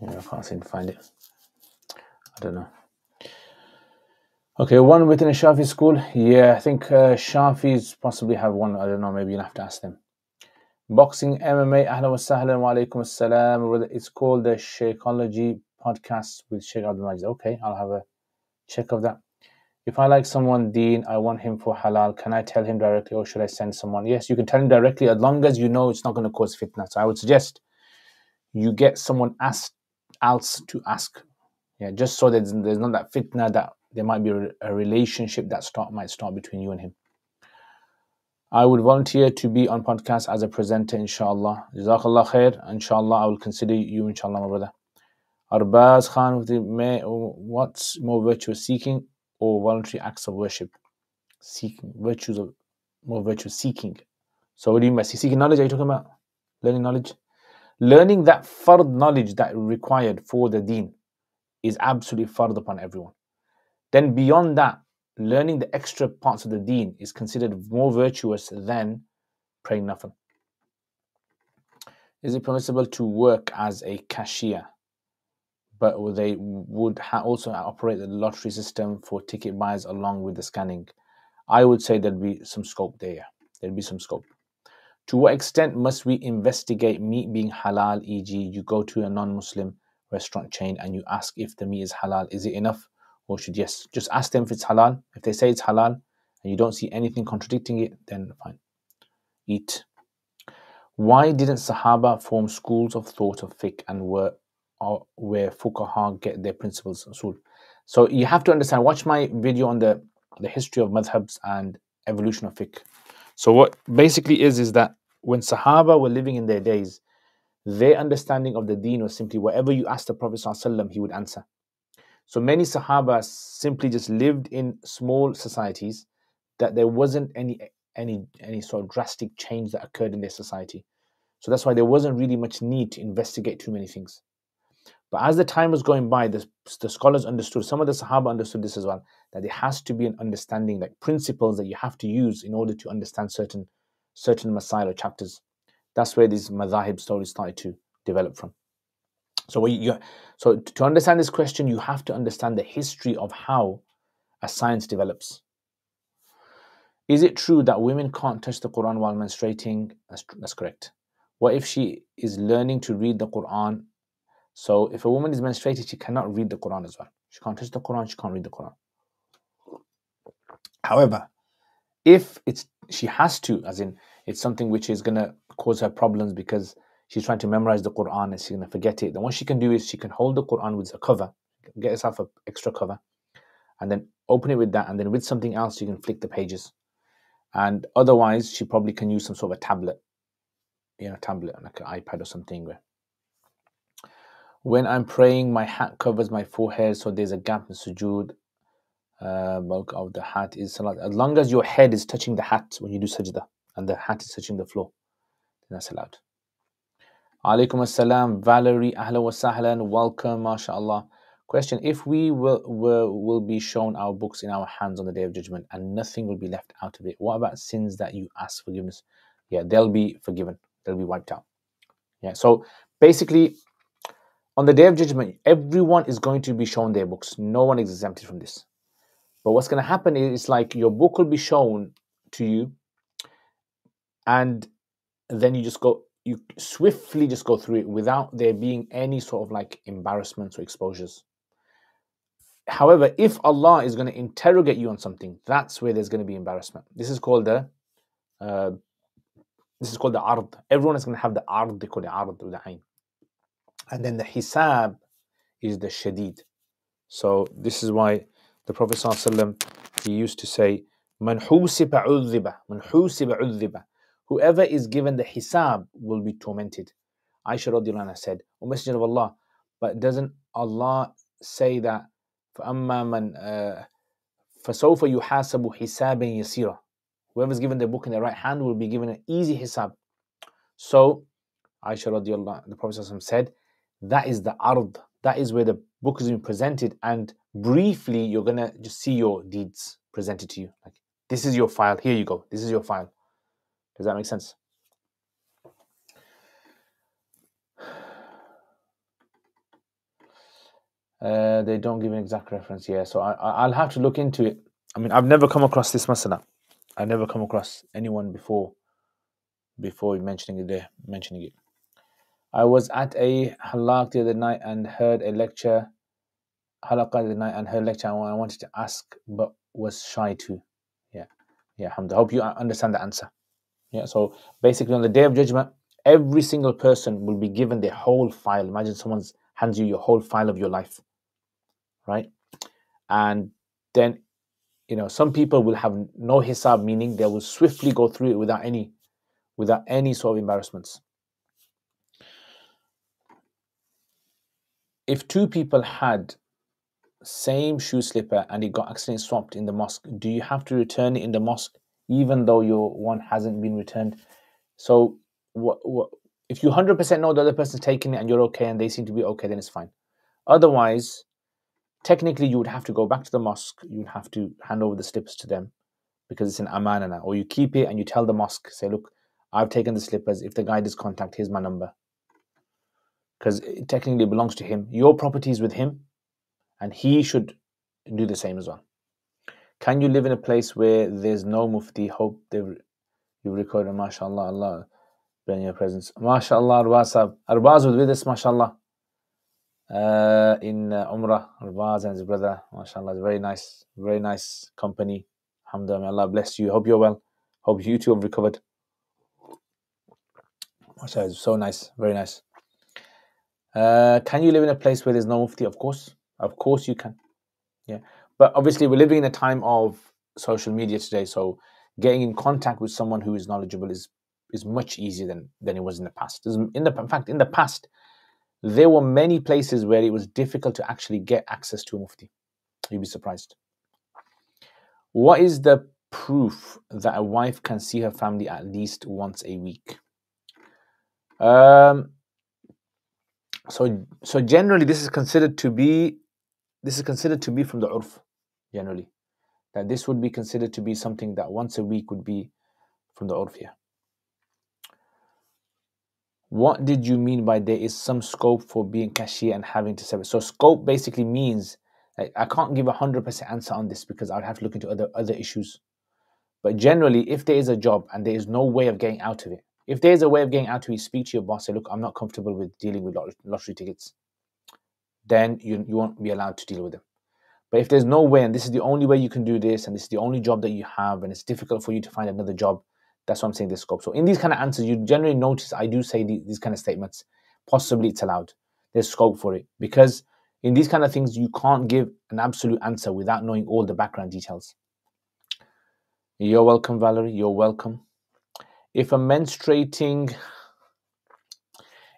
Yeah, I can't seem to find it. I don't know. Okay, one within a Shafi school. Yeah, I think uh, Shafis possibly have one. I don't know. Maybe you'll have to ask them. Boxing MMA. Ahlan wa sahlan wa alaikum assalam. It's called the Shakeology podcast with Sheikh Abdul Majid. Okay, I'll have a check of that. If I like someone, Dean, I want him for halal. Can I tell him directly or should I send someone? Yes, you can tell him directly as long as you know it's not going to cause fitna. So I would suggest you get someone asked else to ask. Yeah, just so that there's not that fitna that there might be a relationship that start might start between you and him. I would volunteer to be on podcast as a presenter, inshallah. Jazakallah khair. Inshallah, I will consider you, inshallah, my brother. Arbaz Khan, what's more virtuous, seeking or voluntary acts of worship? Seeking, virtues of more virtuous seeking. So, what do you mean by seeking knowledge? Are you talking about learning knowledge? Learning that fard knowledge that required for the deen is absolutely fard upon everyone. Then beyond that, learning the extra parts of the deen is considered more virtuous than praying nothing. Is it permissible to work as a cashier, but they would also operate the lottery system for ticket buyers along with the scanning? I would say there'd be some scope there. There'd be some scope. To what extent must we investigate meat being halal, e.g., you go to a non Muslim restaurant chain and you ask if the meat is halal? Is it enough? Or should yes, just ask them if it's halal. If they say it's halal and you don't see anything contradicting it, then fine. Eat. Why didn't Sahaba form schools of thought of fiqh and were uh, where fuqaha get their principles So you have to understand. Watch my video on the the history of madhabs and evolution of fiqh. So what basically is is that when Sahaba were living in their days, their understanding of the deen was simply whatever you asked the Prophet ﷺ, he would answer. So many Sahaba simply just lived in small societies that there wasn't any any any sort of drastic change that occurred in their society. So that's why there wasn't really much need to investigate too many things. But as the time was going by, the, the scholars understood, some of the Sahaba understood this as well, that there has to be an understanding, like principles that you have to use in order to understand certain certain masail chapters. That's where these madhahib stories started to develop from. So you, so to understand this question, you have to understand the history of how a science develops. Is it true that women can't touch the Quran while menstruating? That's, that's correct. What if she is learning to read the Quran so if a woman is menstruating, she cannot read the Quran as well. She can't touch the Quran, she can't read the Quran. However, if it's she has to, as in it's something which is gonna cause her problems because she's trying to memorize the Quran and she's going to forget it. Then what she can do is she can hold the Quran with a cover, get herself an extra cover, and then open it with that, and then with something else you can flick the pages. And otherwise, she probably can use some sort of a tablet, you know, tablet like an iPad or something. When I'm praying, my hat covers my forehead, so there's a gap in sujood. Uh, bulk of the hat is salat. As long as your head is touching the hat when you do sajda, and the hat is touching the floor, then that's allowed. Alaikum assalam, Valerie, ahla wa sahlan, welcome, mashallah. Question If we will, will, will be shown our books in our hands on the day of judgment and nothing will be left out of it, what about sins that you ask forgiveness? Yeah, they'll be forgiven, they'll be wiped out. Yeah, so basically, on the day of judgment, everyone is going to be shown their books. No one is exempted from this. But what's going to happen is like your book will be shown to you, and then you just go you swiftly just go through it without there being any sort of like embarrassments or exposures. However, if Allah is going to interrogate you on something, that's where there's going to be embarrassment. This is called the uh, this is called the ard. Everyone is going to have the ard, they call it ard with the ain. And then the hisab is the shadid. So this is why the Prophet ﷺ, he used to say, Man husiba udhiba, man husiba udhiba. Whoever is given the hisab will be tormented. Aisha radiallahu anha said, O Messenger of Allah, but doesn't Allah say that فَأَمَّا مَنْ فَسَوْفَ يُحَاسَبُ حِسَابًا يَسِيرًا Whoever's given the book in the right hand will be given an easy hisab. So, Aisha radiallahu the Prophet said, that is the ard. That is where the book is being presented, and briefly you're gonna just see your deeds presented to you. Like this is your file. Here you go. This is your file. Does that make sense? Uh, they don't give an exact reference, yeah. So I, will have to look into it. I mean, I've never come across this masala. I've never come across anyone before, before mentioning it there, mentioning it. I was at a halaq the other night and heard a lecture, halaqah the other night and heard lecture. I wanted to ask, but was shy to. Yeah, yeah. I hope you understand the answer. Yeah. So basically, on the day of judgment, every single person will be given their whole file. Imagine someone's hands you your whole file of your life right? And then, you know, some people will have no hisab, meaning they will swiftly go through it without any, without any sort of embarrassments. If two people had same shoe slipper and it got accidentally swapped in the mosque, do you have to return it in the mosque even though your one hasn't been returned? So, what, what if you 100% know the other person's taking it and you're okay and they seem to be okay, then it's fine. Otherwise, technically you would have to go back to the mosque. You would have to hand over the slippers to them because it's an amana or you keep it and you tell the mosque say look i've taken the slippers. If the guy does contact here's my number. Because it technically belongs to him. Your property is with him and he should do the same as well can you live in a place where there's no mufti hope they you recorded mashallah allah in your presence mashallah arbaz arbaz was with us mashallah uh, in uh, Umrah, Arbaz and his brother. MashaAllah, very nice, very nice company. Alhamdulillah, Allah bless you. Hope you're well. Hope you too have recovered. MashaAllah, so nice, very nice. Uh, can you live in a place where there's no mufti? Of course, of course you can. Yeah, but obviously we're living in a time of social media today, so getting in contact with someone who is knowledgeable is is much easier than than it was in the past. In the in fact, in the past, there were many places where it was difficult to actually get access to a mufti. You'd be surprised. What is the proof that a wife can see her family at least once a week? Um, so, so generally, this is considered to be this is considered to be from the urf. Generally, that this would be considered to be something that once a week would be from the urf here. What did you mean by there is some scope for being cashier and having to separate? So scope basically means I can't give a hundred percent answer on this because I'd have to look into other other issues. But generally, if there is a job and there is no way of getting out of it, if there is a way of getting out of it, speak to your boss. Say, look, I'm not comfortable with dealing with lottery tickets. Then you you won't be allowed to deal with them. But if there's no way, and this is the only way you can do this, and this is the only job that you have, and it's difficult for you to find another job, That's what I'm saying. This scope. So in these kind of answers, you generally notice I do say these, these kind of statements. Possibly it's allowed. There's scope for it because in these kind of things you can't give an absolute answer without knowing all the background details. You're welcome, Valerie. You're welcome. If a menstruating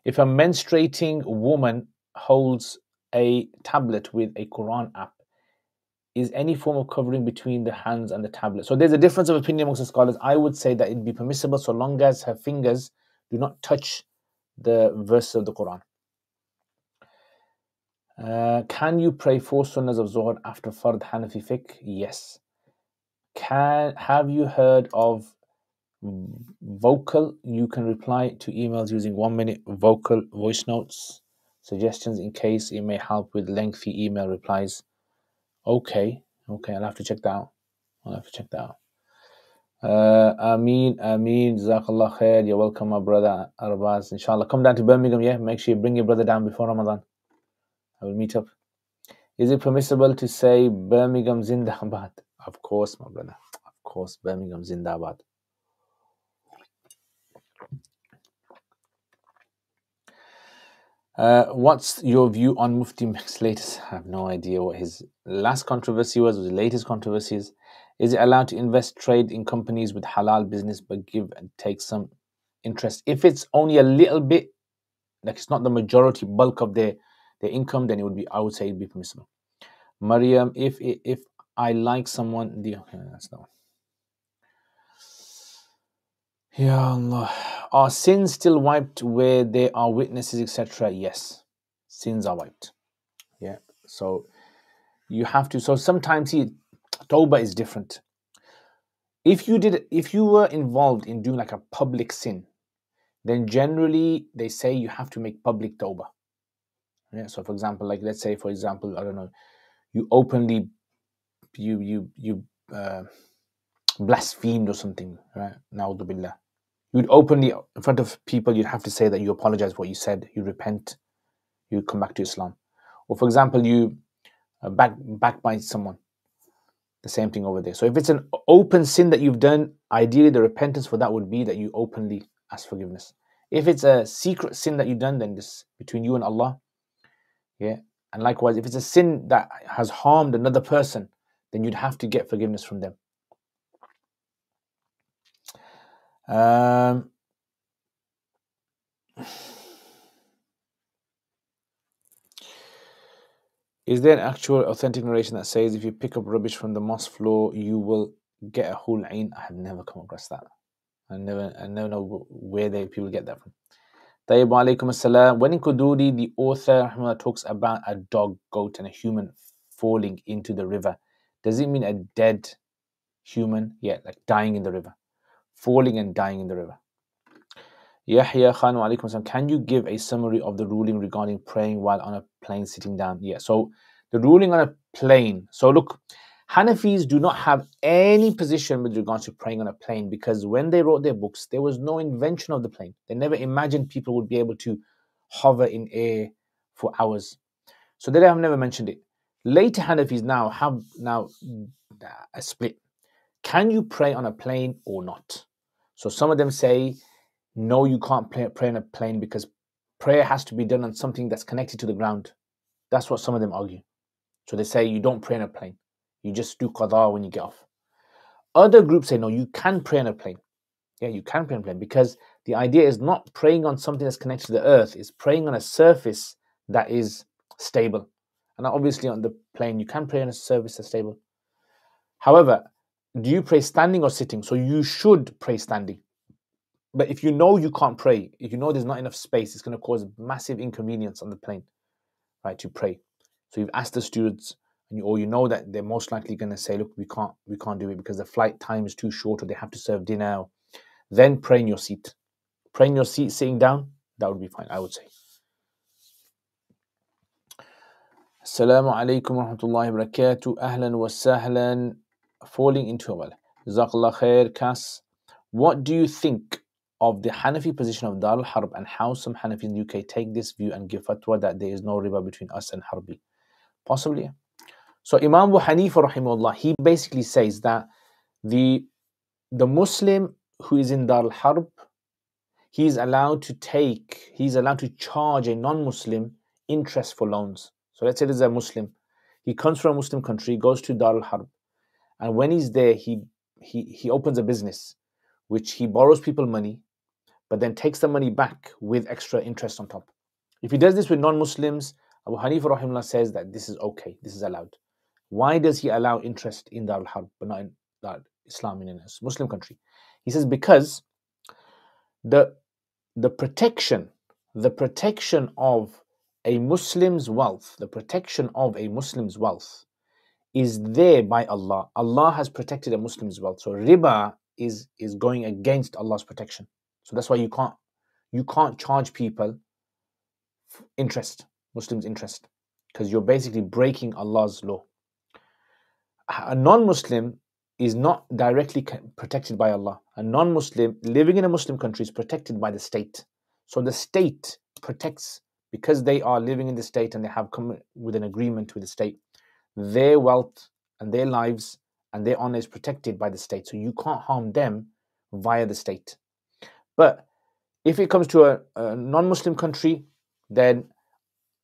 if a menstruating woman holds a tablet with a Quran app, is any form of covering between the hands and the tablet. So there's a difference of opinion amongst the scholars. I would say that it'd be permissible so long as her fingers do not touch the verse of the Quran. Uh, can you pray four sunnahs of Zuhr after Fard Hanafi fiqh? Yes. Can have you heard of vocal? You can reply to emails using one minute vocal voice notes suggestions in case it may help with lengthy email replies. Okay, okay, I'll have to check that out. I'll have to check that out. Uh, Ameen, Ameen, Jazakallah khair. You're welcome, my brother Arbaz. Inshallah, come down to Birmingham, yeah? Make sure you bring your brother down before Ramadan. I will meet up. Is it permissible to say Birmingham Zindabad? Of course, my brother. Of course, Birmingham Zindabad. Uh, what's your view on Mufti Max latest? I have no idea what his last controversy was, or the latest controversies. Is it allowed to invest, trade in companies with halal business, but give and take some interest? If it's only a little bit, like it's not the majority bulk of their their income, then it would be, I would say, it'd be permissible. Mariam, if if I like someone, the that's the one. Ya Allah. Are sins still wiped where there are witnesses, etc.? Yes. Sins are wiped. Yeah. So you have to. So sometimes see, Tawbah is different. If you did, if you were involved in doing like a public sin, then generally they say you have to make public Tawbah. Yeah. So for example, like let's say, for example, I don't know, you openly, you you you. Uh, blasphemed or something, right? Na'udhu billah. You'd openly, in front of people, you'd have to say that you apologize for what you said, you repent, you come back to Islam. Or for example, you uh, back backbite someone. The same thing over there. So if it's an open sin that you've done, ideally the repentance for that would be that you openly ask forgiveness. If it's a secret sin that you've done, then this between you and Allah. Yeah. And likewise, if it's a sin that has harmed another person, then you'd have to get forgiveness from them. Um, is there an actual authentic narration that says if you pick up rubbish from the mosque floor, you will get a whole ain? I have never come across that. I never, I never know where they people get that from. Tayyib alaikum assalam. When in Quduri, the author talks about a dog, goat, and a human falling into the river. Does it mean a dead human? Yeah, like dying in the river falling and dying in the river. Yahya Khan can you give a summary of the ruling regarding praying while on a plane sitting down? Yeah, so the ruling on a plane. So look, Hanafis do not have any position with regards to praying on a plane because when they wrote their books, there was no invention of the plane. They never imagined people would be able to hover in air for hours. So they have never mentioned it. Later Hanafis now have now uh, a split. Can you pray on a plane or not? So some of them say, no, you can't pray, pray on a plane because prayer has to be done on something that's connected to the ground. That's what some of them argue. So they say you don't pray on a plane. You just do qada when you get off. Other groups say no, you can pray on a plane. Yeah, you can pray on a plane because the idea is not praying on something that's connected to the earth, it's praying on a surface that is stable. And obviously on the plane, you can pray on a surface that's stable. However, do you pray standing or sitting? So you should pray standing. But if you know you can't pray, if you know there's not enough space, it's going to cause massive inconvenience on the plane, right? To pray. So you've asked the students, and you, or you know that they're most likely going to say, "Look, we can't, we can't do it because the flight time is too short, or they have to serve dinner." Then pray in your seat. Pray in your seat, sitting down. That would be fine, I would say. Assalamu alaikum wa rahmatullahi wa barakatuh. Ahlan wa sahlan falling into a well. Jazakallah khair, Kas. What do you think of the Hanafi position of Darul Harb and how some Hanafis in the UK take this view and give fatwa that there is no riba between us and Harbi? Possibly. So Imam Abu Hanifa rahimahullah, he basically says that the the Muslim who is in Dar al Harb, he's allowed to take, he is allowed to charge a non Muslim interest for loans. So let's say there's a Muslim, he comes from a Muslim country, goes to Dar al Harb, and when he's there, he, he, he opens a business which he borrows people money, but then takes the money back with extra interest on top. If he does this with non Muslims, Abu Hanifa rahimullah says that this is okay, this is allowed. Why does he allow interest in Dar al Harb but not in Dar Islam in a Muslim country? He says because the the protection, the protection of a Muslim's wealth, the protection of a Muslim's wealth is there by Allah. Allah has protected a Muslim's wealth. So riba is is going against Allah's protection. So that's why you can't you can't charge people interest, Muslims interest, because you're basically breaking Allah's law. A non-Muslim is not directly protected by Allah. A non Muslim living in a Muslim country is protected by the state. So the state protects, because they are living in the state and they have come with an agreement with the state, their wealth and their lives and their honor is protected by the state. So you can't harm them via the state. But if it comes to a, a non Muslim country, then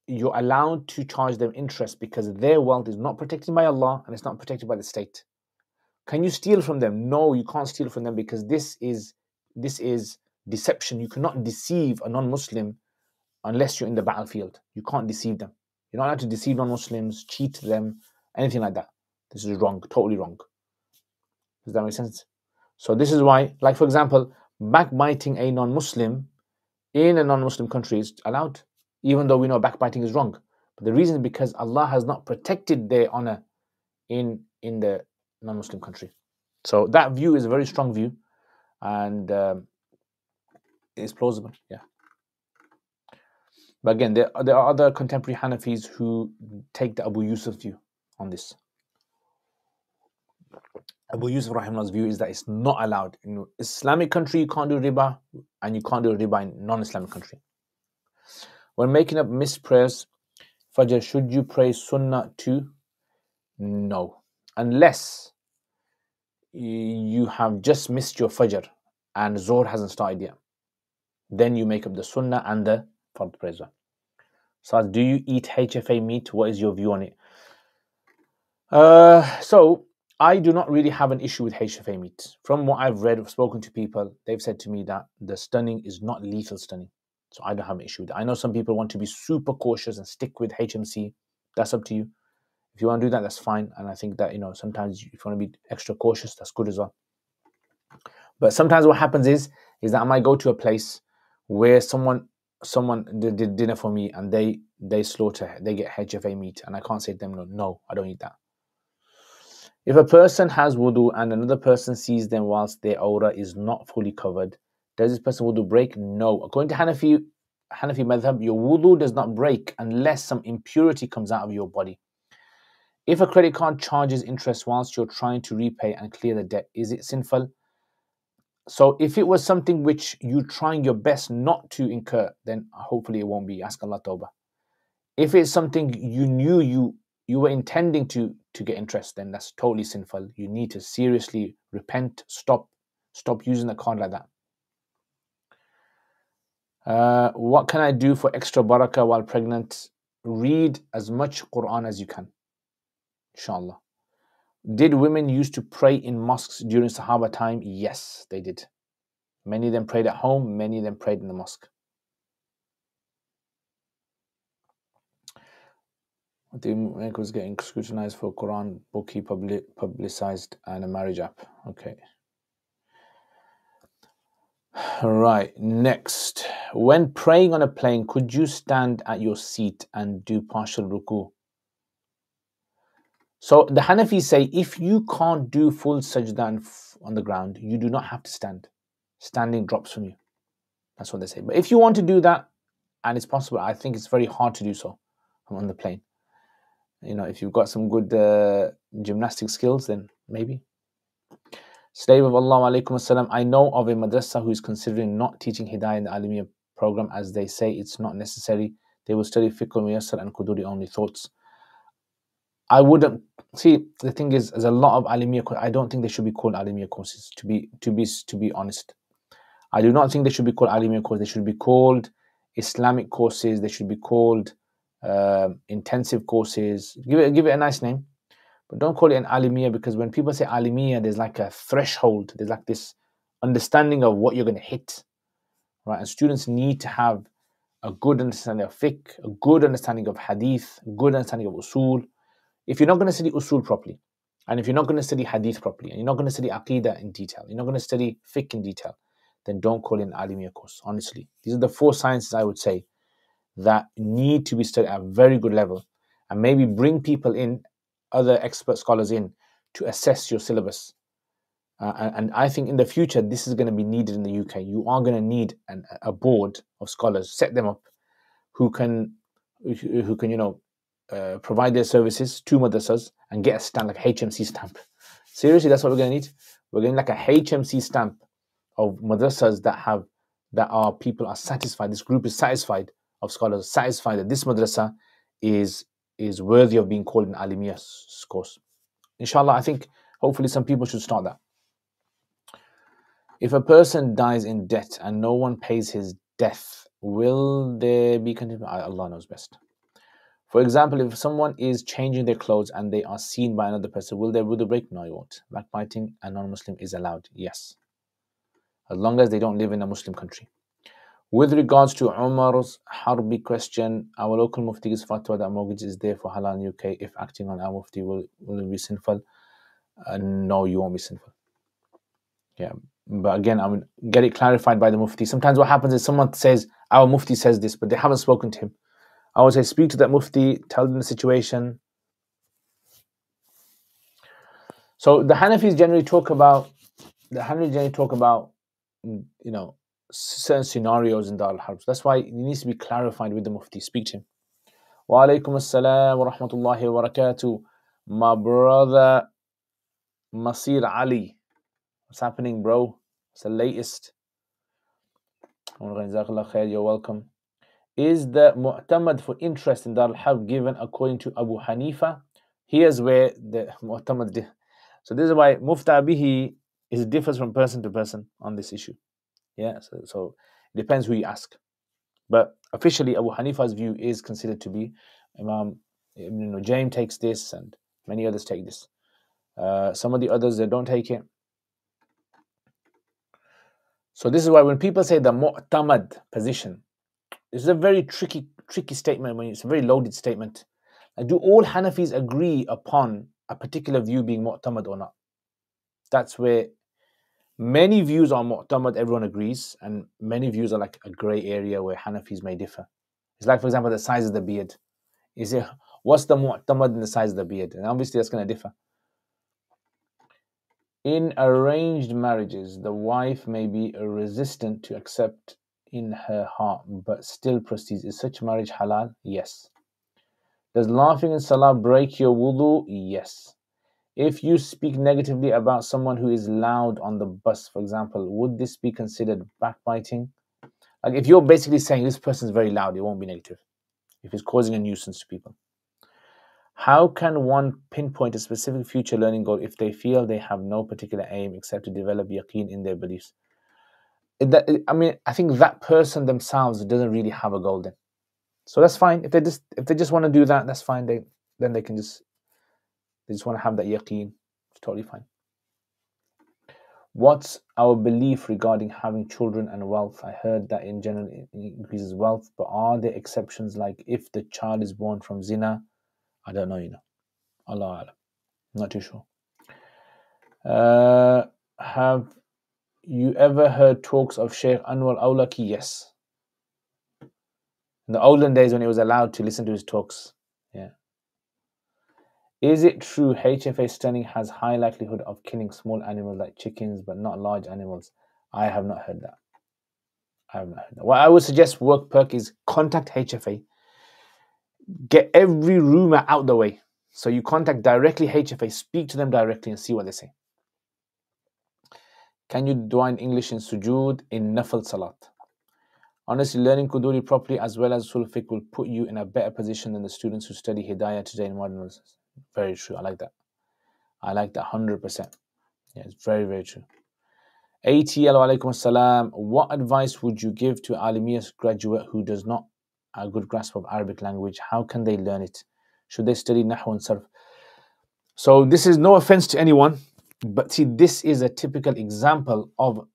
you're allowed to charge them interest because their wealth is not protected by Allah and it's not protected by the state. Can you steal from them? No, you can't steal from them because this is this is deception. You cannot deceive a non-Muslim unless you're in the battlefield. You can't deceive them. You're not allowed to deceive non-Muslims, cheat them, anything like that. This is wrong, totally wrong. Does that make sense? So this is why, like for example, backbiting a non-Muslim in a non-Muslim country is allowed, even though we know backbiting is wrong. But the reason is because Allah has not protected their honor in in the non-Muslim country. So that view is a very strong view, and um, it's plausible. Yeah. But again, there, there are other contemporary Hanafis who take the Abu Yusuf view on this. Abu Yusuf Rahimullah's view is that it's not allowed. In Islamic country, you can't do riba, and you can't do riba in non-Islamic country. When making up missed prayers, Fajr, should you pray Sunnah too? No unless you have just missed your Fajr and Zohr hasn't started yet. Then you make up the Sunnah and the Fard prayer. So, do you eat HFA meat? What is your view on it? Uh, so, I do not really have an issue with HFA meat. From what I've read, I've spoken to people, they've said to me that the stunning is not lethal stunning. So, I don't have an issue with it. I know some people want to be super cautious and stick with HMC. That's up to you. If you want to do that, that's fine. And I think that, you know, sometimes if you want to be extra cautious, that's good as well. But sometimes what happens is, is that I might go to a place where someone someone did, dinner for me and they they slaughter they get HFA meat and I can't say to them no no I don't eat that. If a person has wudu and another person sees them whilst their aura is not fully covered, does this person wudu break? No. According to Hanafi Hanafi madhab, your wudu does not break unless some impurity comes out of your body. If a credit card charges interest whilst you're trying to repay and clear the debt, is it sinful? So if it was something which you're trying your best not to incur, then hopefully it won't be. Ask Allah Tawbah. If it's something you knew you you were intending to to get interest, then that's totally sinful. You need to seriously repent, stop, stop using the card like that. Uh, what can I do for extra barakah while pregnant? Read as much Quran as you can inshallah. Did women used to pray in mosques during Sahaba time? Yes, they did. Many of them prayed at home, many of them prayed in the mosque. The Make was getting scrutinized for Quran book he public, publicized and a marriage app. Okay. Right, next. When praying on a plane, could you stand at your seat and do partial ruku? So the Hanafis say if you can't do full sajda on the ground, you do not have to stand. Standing drops from you. That's what they say. But if you want to do that, and it's possible, I think it's very hard to do so on the plane. You know, if you've got some good uh, gymnastic skills, then maybe. Slave of Allah alaikum assalam. I know of a madrasa who is considering not teaching Hidayah in the Alamiya program as they say it's not necessary. They will study fiqh al and Quduri only thoughts. I wouldn't see the thing is there's a lot of Alimiya I don't think they should be called Alimiya courses to be to be to be honest. I do not think they should be called Alimiya courses. They should be called Islamic courses. They should be called uh, intensive courses. Give it give it a nice name, but don't call it an Alimiya because when people say Alimiya, there's like a threshold. There's like this understanding of what you're going to hit, right? And students need to have a good understanding of fiqh, a good understanding of hadith, good understanding of usul. If you're not going to study usul properly, and if you're not going to study hadith properly, and you're not going to study aqidah in detail, you're not going to study fiqh in detail, then don't call in an Alimiya course, honestly. These are the four sciences I would say that need to be studied at a very good level and maybe bring people in, other expert scholars in, to assess your syllabus. Uh, and, and, I think in the future, this is going to be needed in the UK. You are going to need an, a board of scholars, set them up, who can, who can, you know, uh, provide their services to madrasas and get a stamp like HMC stamp. Seriously, that's what we're going to need. We're getting like a HMC stamp of madrasas that have that are people are satisfied. This group is satisfied of scholars satisfied that this madrasa is is worthy of being called an alimiya course. Inshallah, I think hopefully some people should start that. If a person dies in debt and no one pays his death, will there be continuation? Allah knows best. For example, if someone is changing their clothes and they are seen by another person, will their wudu break? No, it won't. Backbiting a non-Muslim is allowed. Yes, as long as they don't live in a Muslim country. With regards to Umar's Harbi question, our local mufti is fatwa that mortgage is there for halal in UK. If acting on our mufti, will, will it be sinful? Uh, no, you won't be sinful. Yeah, but again, I mean, get it clarified by the mufti. Sometimes what happens is someone says, our mufti says this, but they haven't spoken to him. I would say, speak to that mufti, tell them the situation. So the Hanafis generally talk about, the Hanafis generally talk about, mm, you know, certain scenarios in Dar al That's why it needs to be clarified with the Mufti. Speak to him. Wa alaikum assalam wa rahmatullahi wa barakatuh. My brother Masir Ali. What's happening, bro? It's the latest. You're welcome. Is the mu'tamad for interest in Dar al given according to Abu Hanifa? Here's where the mu'tamad. So this is why mufta is differs from person to person on this issue. Yeah, so, so it depends who you ask. But officially, Abu Hanifa's view is considered to be Imam know, James takes this, and many others take this. Uh, some of the others they don't take it. So this is why when people say the mu'tamad position, this is a very tricky, tricky statement. When it's a very loaded statement. Like, do all Hanafis agree upon a particular view being mu'tamad or not? That's where Many views are Mu'tamad, everyone agrees, and many views are like a grey area where Hanafis may differ. It's like, for example, the size of the beard. Is it what's the Mu'tamad in the size of the beard? And obviously that's going to differ. In arranged marriages, the wife may be resistant to accept in her heart, but still proceeds. Is such marriage halal? Yes. Does laughing in salah break your wudu? Yes. If you speak negatively about someone who is loud on the bus, for example, would this be considered backbiting? Like if you're basically saying this person is very loud, it won't be negative. If it's causing a nuisance to people. How can one pinpoint a specific future learning goal if they feel they have no particular aim except to develop yaqeen in their beliefs? That, I mean, I think that person themselves doesn't really have a goal then. So that's fine. If they just if they just want to do that, that's fine. They then they can just they just want to have that yaqeen. It's totally fine. What's our belief regarding having children and wealth? I heard that in general it increases wealth, but are there exceptions like if the child is born from zina? I don't know, you know. Allah Allah. Not too sure. Uh, have you ever heard talks of Sheikh Anwar Awlaki? Yes. In the olden days when he was allowed to listen to his talks. Yeah. Is it true HFA stunning has high likelihood of killing small animals like chickens but not large animals? I have not heard that. I have not heard that. What I would suggest work perk is contact HFA. Get every rumor out the way. So you contact directly HFA, speak to them directly and see what they say. Can you do in English in sujood in nafal salat? Honestly, learning Quduri properly as well as Sulfiq will put you in a better position than the students who study Hidayah today in modern Very true. I like that. I like that 100%. Yeah, it's very, very true. ATL alaikum salam. What advice would you give to Alimiyas graduate who does not a good grasp of Arabic language? How can they learn it? Should they study Nahu and Sarf? So this is no offense to anyone, but see, this is a typical example of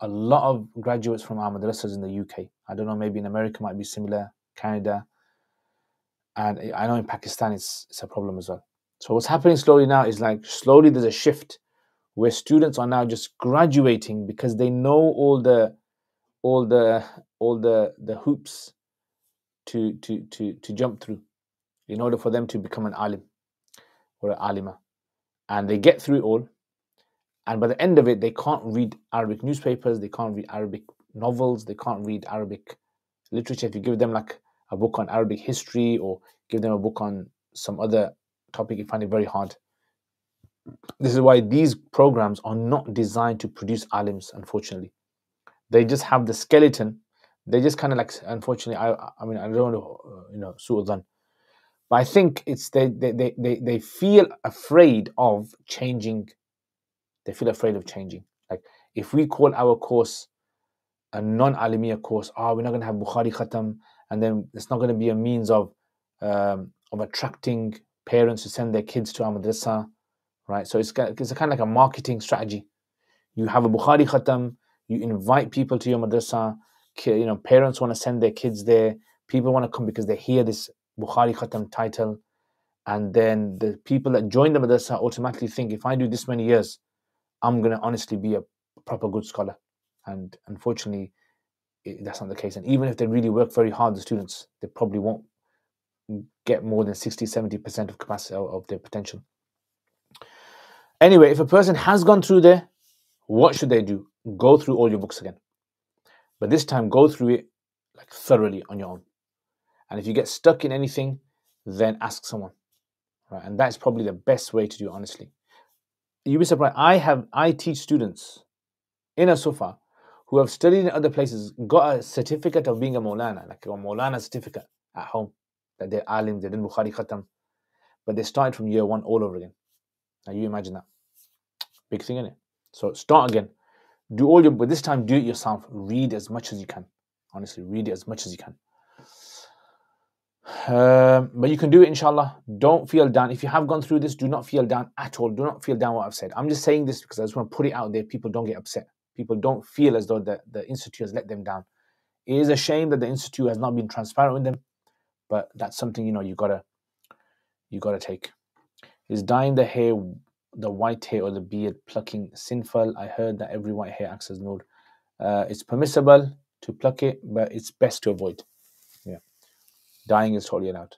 a lot of graduates from our madrasas in the UK. I don't know, maybe in America might be similar, Canada, and I know in Pakistan it's, it's a problem as well. So what's happening slowly now is like slowly there's a shift where students are now just graduating because they know all the all the all the the hoops to to to to jump through in order for them to become an alim or an alima and they get through all and by the end of it they can't read arabic newspapers they can't read arabic novels they can't read arabic literature if you give them like a book on arabic history or give them a book on some other topic you find it very hard this is why these programs are not designed to produce alims, unfortunately. They just have the skeleton. They just kind of like, unfortunately, I, I mean, I don't to, uh, you know, them. But I think it's they, they, they, they feel afraid of changing. They feel afraid of changing. Like if we call our course a non-alimiya course, oh, we're not going to have Bukhari Khatam, and then it's not going to be a means of um, of attracting parents to send their kids to our madrasa right? So it's, it's kind of like a marketing strategy. You have a Bukhari Khatam, you invite people to your madrasa, you know, parents want to send their kids there, people want to come because they hear this Bukhari Khatam title, and then the people that join the madrasa automatically think, if I do this many years, I'm going to honestly be a proper good scholar. And unfortunately, that's not the case. And even if they really work very hard, the students, they probably won't get more than 60, 70% of capacity of their potential. Anyway, if a person has gone through there, what should they do? Go through all your books again. But this time, go through it like thoroughly on your own. And if you get stuck in anything, then ask someone. Right? And that's probably the best way to do it, honestly. You'll be surprised. I have I teach students in a Sufa who have studied in other places, got a certificate of being a Maulana, like a Maulana certificate at home, that they're alim, they did Bukhari Khatam, but they started from year one all over again. Now you imagine that. Big thing, in it. So start again. Do all your, but this time do it yourself. Read as much as you can. Honestly, read it as much as you can. Um, but you can do it, inshallah. Don't feel down. If you have gone through this, do not feel down at all. Do not feel down what I've said. I'm just saying this because I just want to put it out there. People don't get upset. People don't feel as though the, the institute has let them down. It is a shame that the institute has not been transparent with them, but that's something you know you gotta you gotta take. Is dyeing the hair, the white hair or the beard, plucking sinful? I heard that every white hair acts as nur. Uh, it's permissible to pluck it, but it's best to avoid. Yeah, dyeing is totally allowed.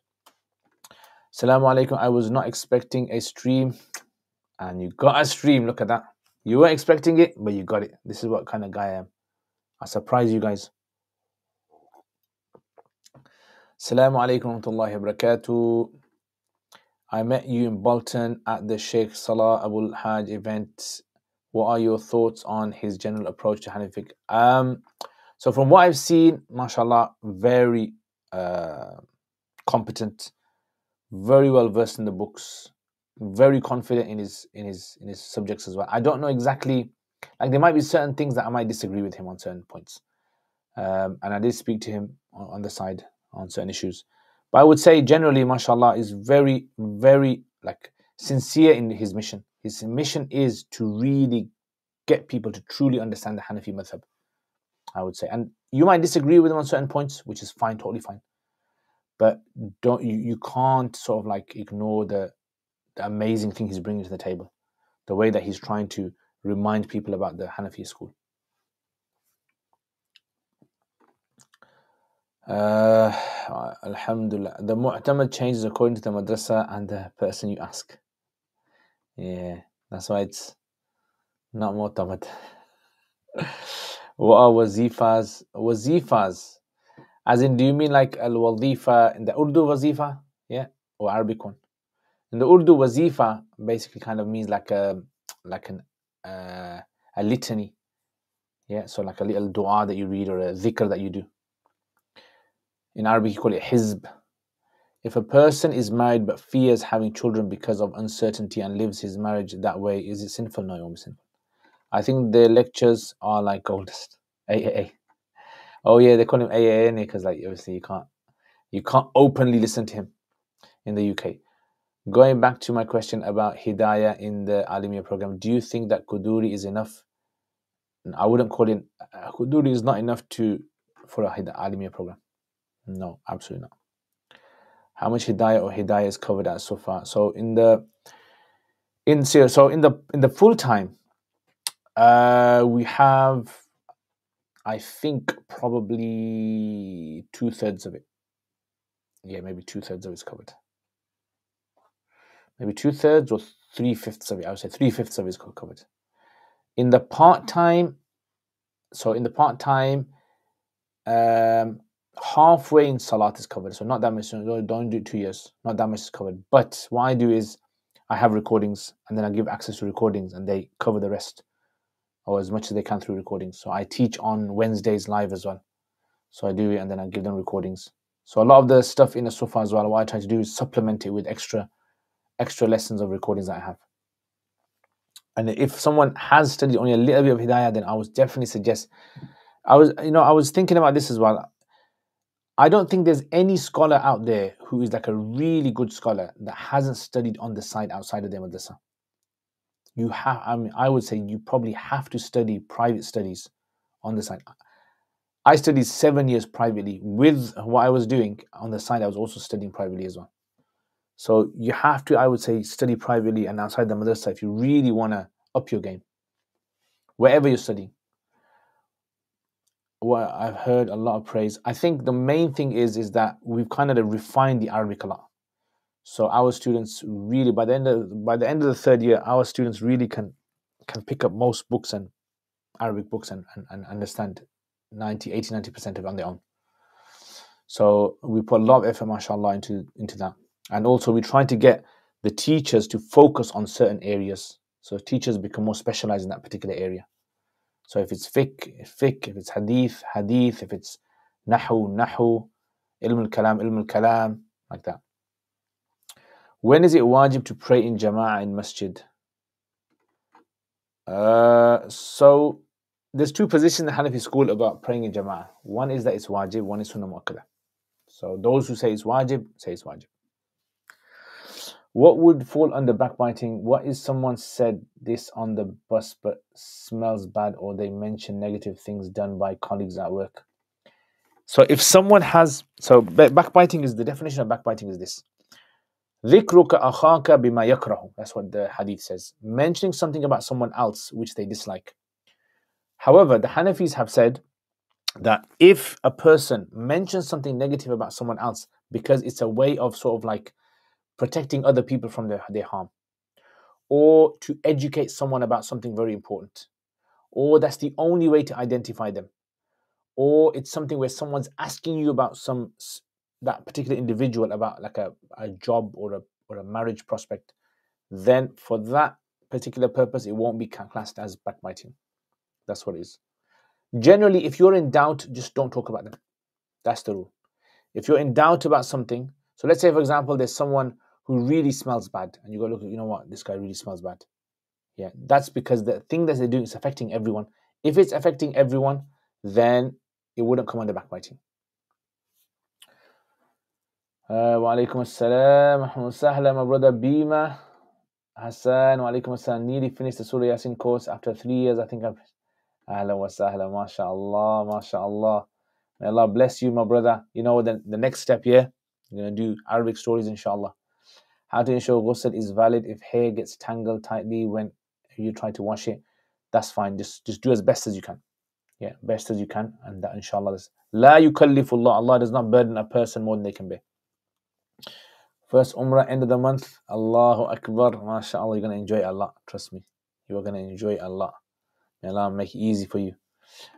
Assalamu alaikum. I was not expecting a stream, and you got a stream. Look at that. You weren't expecting it, but you got it. This is what kind of guy I am. I surprise you guys. Assalamu alaikum wa rahmatullahi wa barakatuh. I met you in Bolton at the Sheikh Salah Abul Hajj event. What are your thoughts on his general approach to Hanafi? Um, so from what I've seen, mashallah, very uh, competent, very well versed in the books, very confident in his in his in his subjects as well. I don't know exactly, like there might be certain things that I might disagree with him on certain points, um, and I did speak to him on, on the side on certain issues. But I would say generally, mashallah, is very, very like sincere in his mission. His mission is to really get people to truly understand the Hanafi madhab. I would say, and you might disagree with him on certain points, which is fine, totally fine. But don't you, you can't sort of like ignore the, the amazing thing he's bringing to the table, the way that he's trying to remind people about the Hanafi school. Uh, Alhamdulillah. The mu'tamad changes according to the madrasa and the person you ask. Yeah, that's why it's not mu'tamad. wazifas? Wazifas. As in, do you mean like al wazifa in the Urdu wazifa? Yeah, or Arabic one? In the Urdu wazifa basically kind of means like a like an uh, a litany. Yeah, so like a little dua that you read or a dhikr that you do. In Arabic, you call it hizb. If a person is married but fears having children because of uncertainty and lives his marriage that way, is it sinful? No, it won't be sinful. I think their lectures are like goldest. AAA. Oh yeah, they call him AAA because like obviously you can't you can't openly listen to him in the UK. Going back to my question about Hidayah in the Alimiya program, do you think that Quduri is enough? I wouldn't call it uh, Quduri is not enough to for a Alimiya program. No, absolutely not. How much Hidayah or Hidayah is covered at so far? So in the in so in the in the full time, uh, we have I think probably two thirds of it. Yeah, maybe two thirds of it's covered maybe two thirds or three fifths of it. I would say three fifths of it is covered. In the part time, so in the part time, um, halfway in salat is covered. So not that much. Don't do two years. Not that much is covered. But what I do is I have recordings and then I give access to recordings and they cover the rest or as much as they can through recordings. So I teach on Wednesdays live as well. So I do it and then I give them recordings. So a lot of the stuff in the Sufa as well, what I try to do is supplement it with extra extra lessons of recordings that I have. And if someone has studied only a little bit of Hidayah, then I would definitely suggest. I was, you know, I was thinking about this as well. I don't think there's any scholar out there who is like a really good scholar that hasn't studied on the side outside of the madrasa. You have, I mean, I would say you probably have to study private studies on the side. I studied seven years privately with what I was doing on the side. I was also studying privately as well. So you have to, I would say, study privately and outside the madrasa if you really want to up your game, wherever you're studying. Well, I've heard a lot of praise. I think the main thing is is that we've kind of refined the Arabic a lot. So our students really, by the end of by the end of the third year, our students really can can pick up most books and Arabic books and, and, and understand 90, 80, 90% of it on their own. So we put a lot of effort, mashallah, into into that. And also, we try to get the teachers to focus on certain areas. So teachers become more specialized in that particular area. So if it's fiqh, fiqh, if it's hadith, hadith, if it's nahu, nahu, ilm al-kalam, ilm al-kalam, like that. When is it wajib to pray in jama'ah in masjid? Uh, so there's two positions in the Hanafi school about praying in jama'ah. One is that it's wajib, one is sunnah mu'akkada. So those who say it's wajib, say it's wajib. What would fall under backbiting? What if someone said this on the bus but smells bad or they mention negative things done by colleagues at work? So if someone has so backbiting is the definition of backbiting is this. ذكرك أخاك بما يكره. That's what the hadith says. Mentioning something about someone else which they dislike. However, the Hanafis have said that if a person mentions something negative about someone else because it's a way of sort of like protecting other people from their, their harm, or to educate someone about something very important, or that's the only way to identify them, or it's something where someone's asking you about some that particular individual about like a, a job or a or a marriage prospect, then for that particular purpose, it won't be classed as backbiting. That's what it is. Generally, if you're in doubt, just don't talk about them. That's the rule. If you're in doubt about something, so let's say, for example, there's someone who really smells bad, and you go, look, you know what, this guy really smells bad. Yeah, that's because the thing that they're doing is affecting everyone. If it's affecting everyone, then it wouldn't come under backbiting. Uh, wa alaikum assalam, my brother Bima Hassan, wa alaikum assalam. Nearly finished the Surah Yasin course after three years. I think I've. Ahlan wa sahlan, mashallah, mashallah. May Allah bless you, my brother. You know, the, the next step here, you're going to do Arabic stories, inshallah. How to ensure ghusl is valid if hair gets tangled tightly when you try to wash it. That's fine. Just just do as best as you can. Yeah, best as you can. And that inshallah is La yukallifullah. Allah does not burden a person more than they can bear. First Umrah, end of the month. Allahu Akbar. MashaAllah, you're going to enjoy Allah. Trust me. You are going to enjoy Allah. May Allah make it easy for you.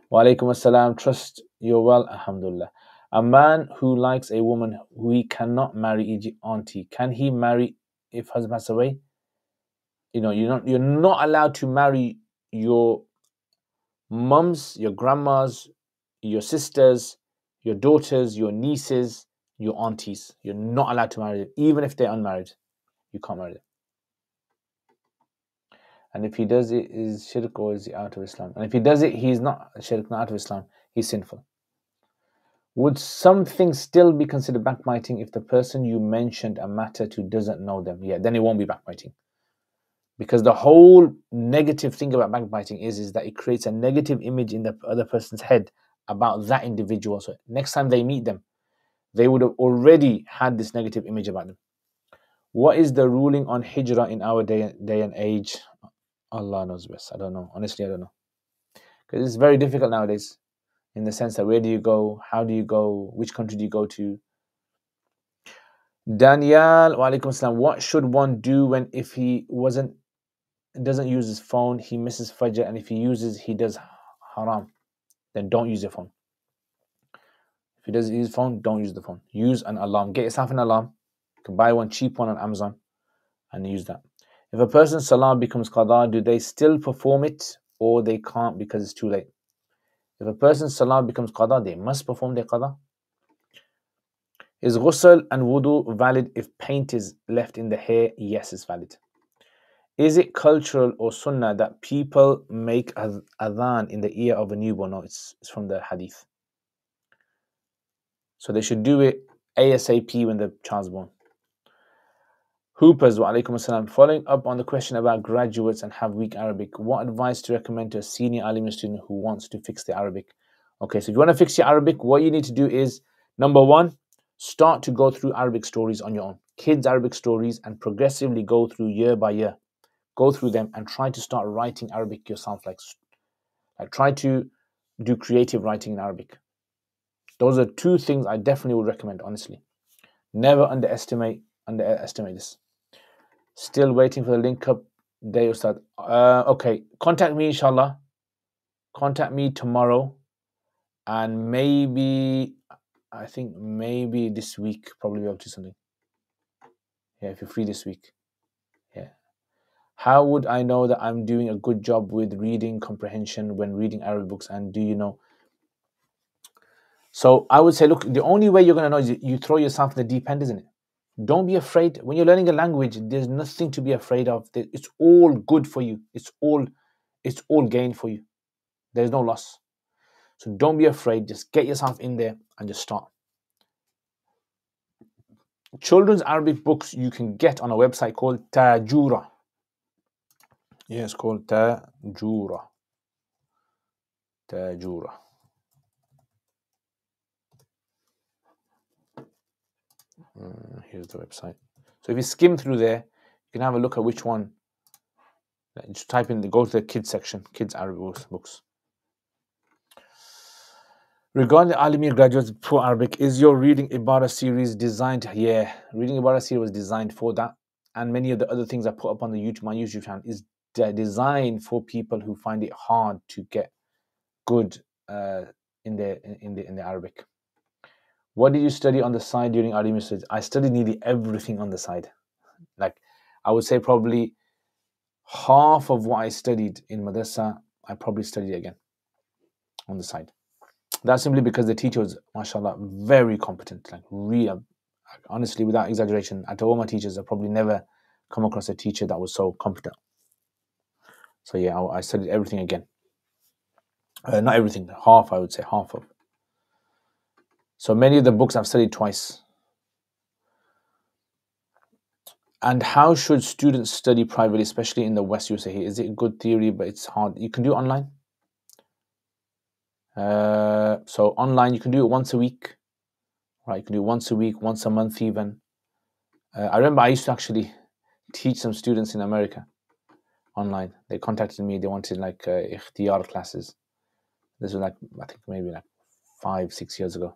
Wa alaikum assalam. Trust you're well. Alhamdulillah. A man who likes a woman who he cannot marry, e.g., auntie, can he marry if husband passes away? You know, you're not you're not allowed to marry your mums, your grandmas, your sisters, your daughters, your nieces, your aunties. You're not allowed to marry them, even if they're unmarried. You can't marry them. And if he does it, is shirk or is he out of Islam? And if he does it, he's not shirk, not out of Islam. He's sinful. Would something still be considered backbiting if the person you mentioned a matter to doesn't know them? Yeah, then it won't be backbiting. Because the whole negative thing about backbiting is, is that it creates a negative image in the other person's head about that individual. So next time they meet them, they would have already had this negative image about them. What is the ruling on hijrah in our day, day and age? Allah knows best. I don't know. Honestly, I don't know. Because it's very difficult nowadays in the sense that where do you go? How do you go? Which country do you go to? Daniel, wa alaikum salam. What should one do when if he wasn't doesn't use his phone, he misses Fajr, and if he uses, he does haram? Then don't use your phone. If he doesn't use phone, don't use the phone. Use an alarm. Get yourself an alarm. You can buy one cheap one on Amazon and use that. If a person's salah becomes qada, do they still perform it or they can't because it's too late? If a person's salah becomes qada, they must perform their qada. Is ghusl and wudu valid if paint is left in the hair? Yes, it's valid. Is it cultural or sunnah that people make adhan in the ear of a newborn? No, it's, it's from the hadith. So they should do it ASAP when the child's born. Hoopers, wa alaikum assalam. Following up on the question about graduates and have weak Arabic, what advice to recommend to a senior Alim student who wants to fix the Arabic? Okay, so if you want to fix your Arabic, what you need to do is number one, start to go through Arabic stories on your own, kids' Arabic stories, and progressively go through year by year. Go through them and try to start writing Arabic yourself. Like, like try to do creative writing in Arabic. Those are two things I definitely would recommend, honestly. Never underestimate underestimate this. Still waiting for the link up day, Ustad. Uh, okay, contact me, inshallah. Contact me tomorrow, and maybe I think maybe this week probably be able to do something. Yeah, if you're free this week. Yeah. How would I know that I'm doing a good job with reading comprehension when reading Arabic books? And do you know so I would say, look, the only way you're going to know is you throw yourself in the deep end, isn't it? Don't be afraid. When you're learning a language, there's nothing to be afraid of. It's all good for you. It's all, it's all gain for you. There's no loss. So don't be afraid. Just get yourself in there and just start. Children's Arabic books you can get on a website called Tajura. Yeah, it's called Tajura. Tajura. Uh, here's the website. So if you skim through there, you can have a look at which one. Just type in the go to the kids section, kids Arabic books. Regarding the Alimir graduates for Arabic, is your reading Ibara series designed? Yeah, reading Ibara series was designed for that, and many of the other things I put up on the YouTube, my YouTube channel, is designed for people who find it hard to get good uh, in the in the in the Arabic. What did you study on the side during Alimi studies? I studied nearly everything on the side. Like I would say probably half of what I studied in madrasa, I probably studied again on the side. That's simply because the teacher was, mashallah, very competent. Like really, honestly, without exaggeration, at all my teachers, I probably never come across a teacher that was so competent. So yeah, I, I studied everything again. Uh, not everything, half I would say, half of. So many of the books I've studied twice. And how should students study privately, especially in the West? You say, is it a good theory, but it's hard? You can do online. Uh, so online, you can do it once a week, right? You can do once a week, once a month, even. Uh, I remember I used to actually teach some students in America online. They contacted me. They wanted like uh, ikhtiyar classes. This was like I think maybe like five, six years ago.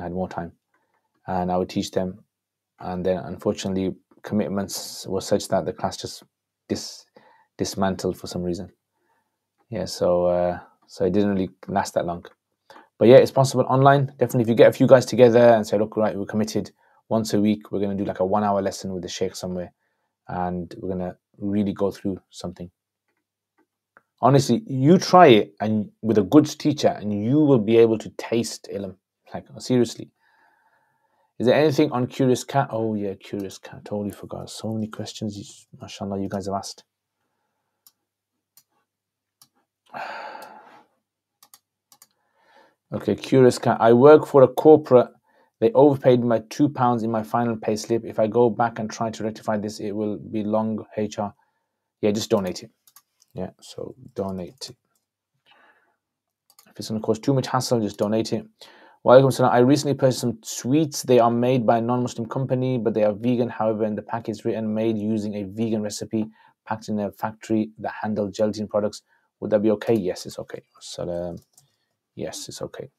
Had more time, and I would teach them. And then, unfortunately, commitments were such that the class just dis dismantled for some reason. Yeah, so uh, so it didn't really last that long. But yeah, it's possible online. Definitely, if you get a few guys together and say, "Look, right, we're committed. Once a week, we're going to do like a one-hour lesson with the sheikh somewhere, and we're going to really go through something." Honestly, you try it and with a good teacher, and you will be able to taste ilm. Seriously, Is there anything on Curious Cat? Oh yeah, Curious Cat. Totally forgot. So many questions. You, mashallah, you guys have asked. Okay, Curious Cat. I work for a corporate. They overpaid my two pounds in my final pay slip. If I go back and try to rectify this, it will be long HR. Yeah, just donate it. Yeah, so donate it. If it's going to cause too much hassle, just donate it. Walaikum salam. I recently purchased some sweets. They are made by a non-Muslim company, but they are vegan. However, in the pack is written made using a vegan recipe, packed in a factory that handle gelatin products. Would that be okay? Yes, it's okay. Salam. Yes, it's okay.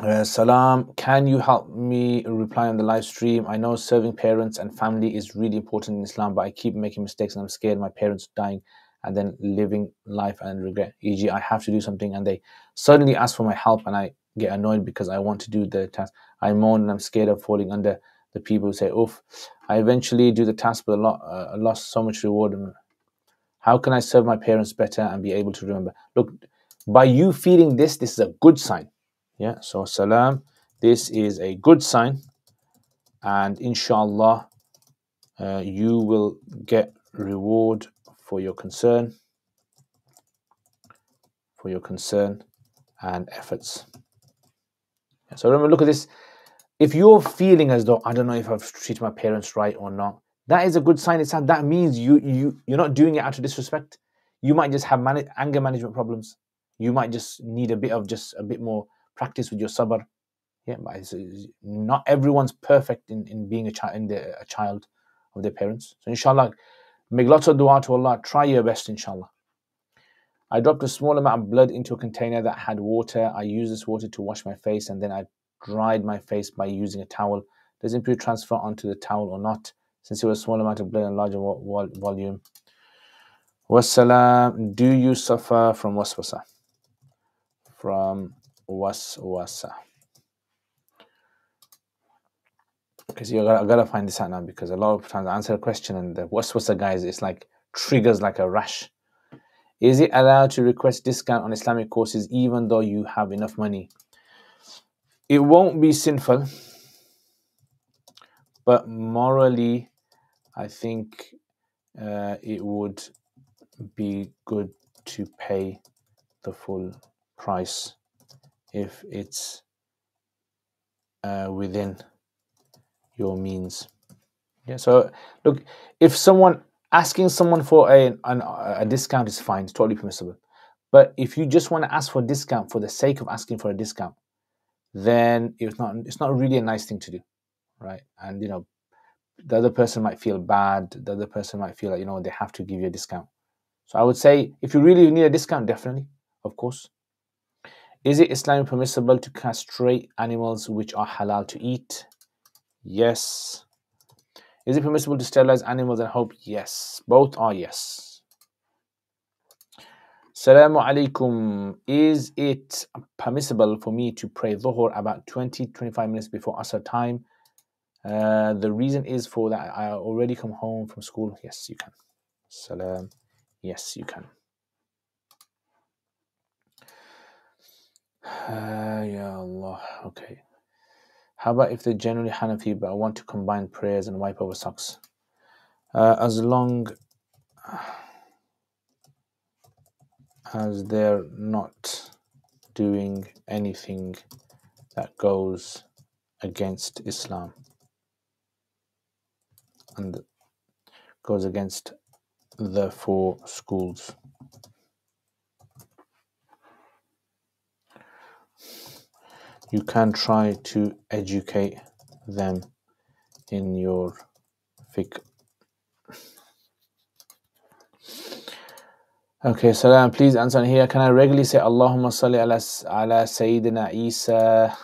Uh, salam, can you help me reply on the live stream? I know serving parents and family is really important in Islam, but I keep making mistakes and I'm scared my parents are dying and then living life and regret. E.g., I have to do something and they suddenly ask for my help and I get annoyed because I want to do the task. I moan and I'm scared of falling under the people who say, "Oof!" I eventually do the task, but a lot, uh, I lost so much reward. How can I serve my parents better and be able to remember? Look, by you feeling this, this is a good sign. Yeah. So salam. This is a good sign, and inshallah, uh, you will get reward for your concern, for your concern and efforts. So remember, look at this. If you're feeling as though I don't know if I've treated my parents right or not, that is a good sign. It's that means you you you're not doing it out of disrespect. You might just have man- anger management problems. You might just need a bit of just a bit more practice with your sabr. Yeah, but it's, it's, not everyone's perfect in, in being a child in the, a child of their parents. So inshallah, Make lots of dua to Allah. Try your best, inshallah. I dropped a small amount of blood into a container that had water. I used this water to wash my face and then I dried my face by using a towel. Does impurity transfer onto the towel or not? Since it was a small amount of blood and larger volume. Wassalam. Do you suffer from waswasa? From waswasa. Because you gotta, gotta find this out now because a lot of times I answer a question and the what's what's the guys it's like triggers like a rash. Is it allowed to request discount on Islamic courses even though you have enough money? It won't be sinful, but morally, I think uh, it would be good to pay the full price if it's uh, within your means. Yeah. So look, if someone asking someone for a an, a discount is fine, it's totally permissible. But if you just want to ask for a discount for the sake of asking for a discount, then it's not it's not really a nice thing to do, right? And you know, the other person might feel bad. The other person might feel like you know they have to give you a discount. So I would say if you really need a discount, definitely, of course. Is it Islamic permissible to castrate animals which are halal to eat? Yes. Is it permissible to sterilize animals and hope? Yes. Both are yes. Salamu alaikum. Is it permissible for me to pray dhuhr about 20 25 minutes before Asr time? Uh, the reason is for that I already come home from school. Yes, you can. Salam. Yes, you can. Uh, Allah. Okay. How about if they're generally Hanafi but I want to combine prayers and wipe over socks? Uh, as long as they're not doing anything that goes against Islam and goes against the four schools. You can try to educate them in your fiqh. Okay, Salam, please answer here. Can I regularly say Allahumma salli ala, ala Sayyidina Isa?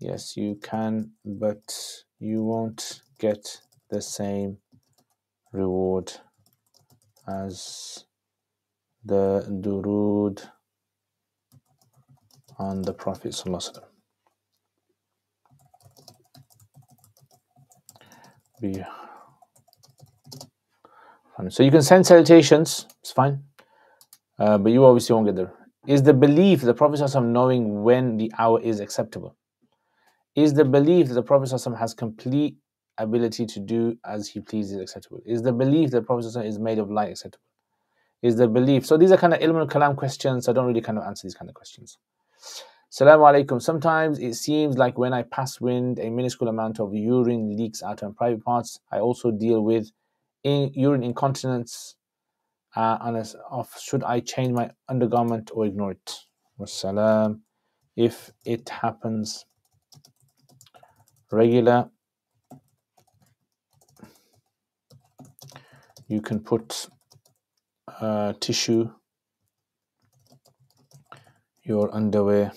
Yes, you can, but you won't get the same reward as the durood on the Prophet we so you can send salutations it's fine. Uh, but you obviously won't get there. Is the belief the prophet knowing when the hour is acceptable? Is the belief that the prophet has complete ability to do as he pleases acceptable? Is the belief that the prophet is made of light acceptable? Is the belief so these are kind of ilm al kalam questions i don't really kind of answer these kind of questions. Salaam alaikum. Sometimes it seems like when I pass wind, a minuscule amount of urine leaks out on private parts. I also deal with in, urine incontinence uh, and of should I change my undergarment or ignore it? Wassalam. If it happens regular, you can put uh, tissue, your underwear,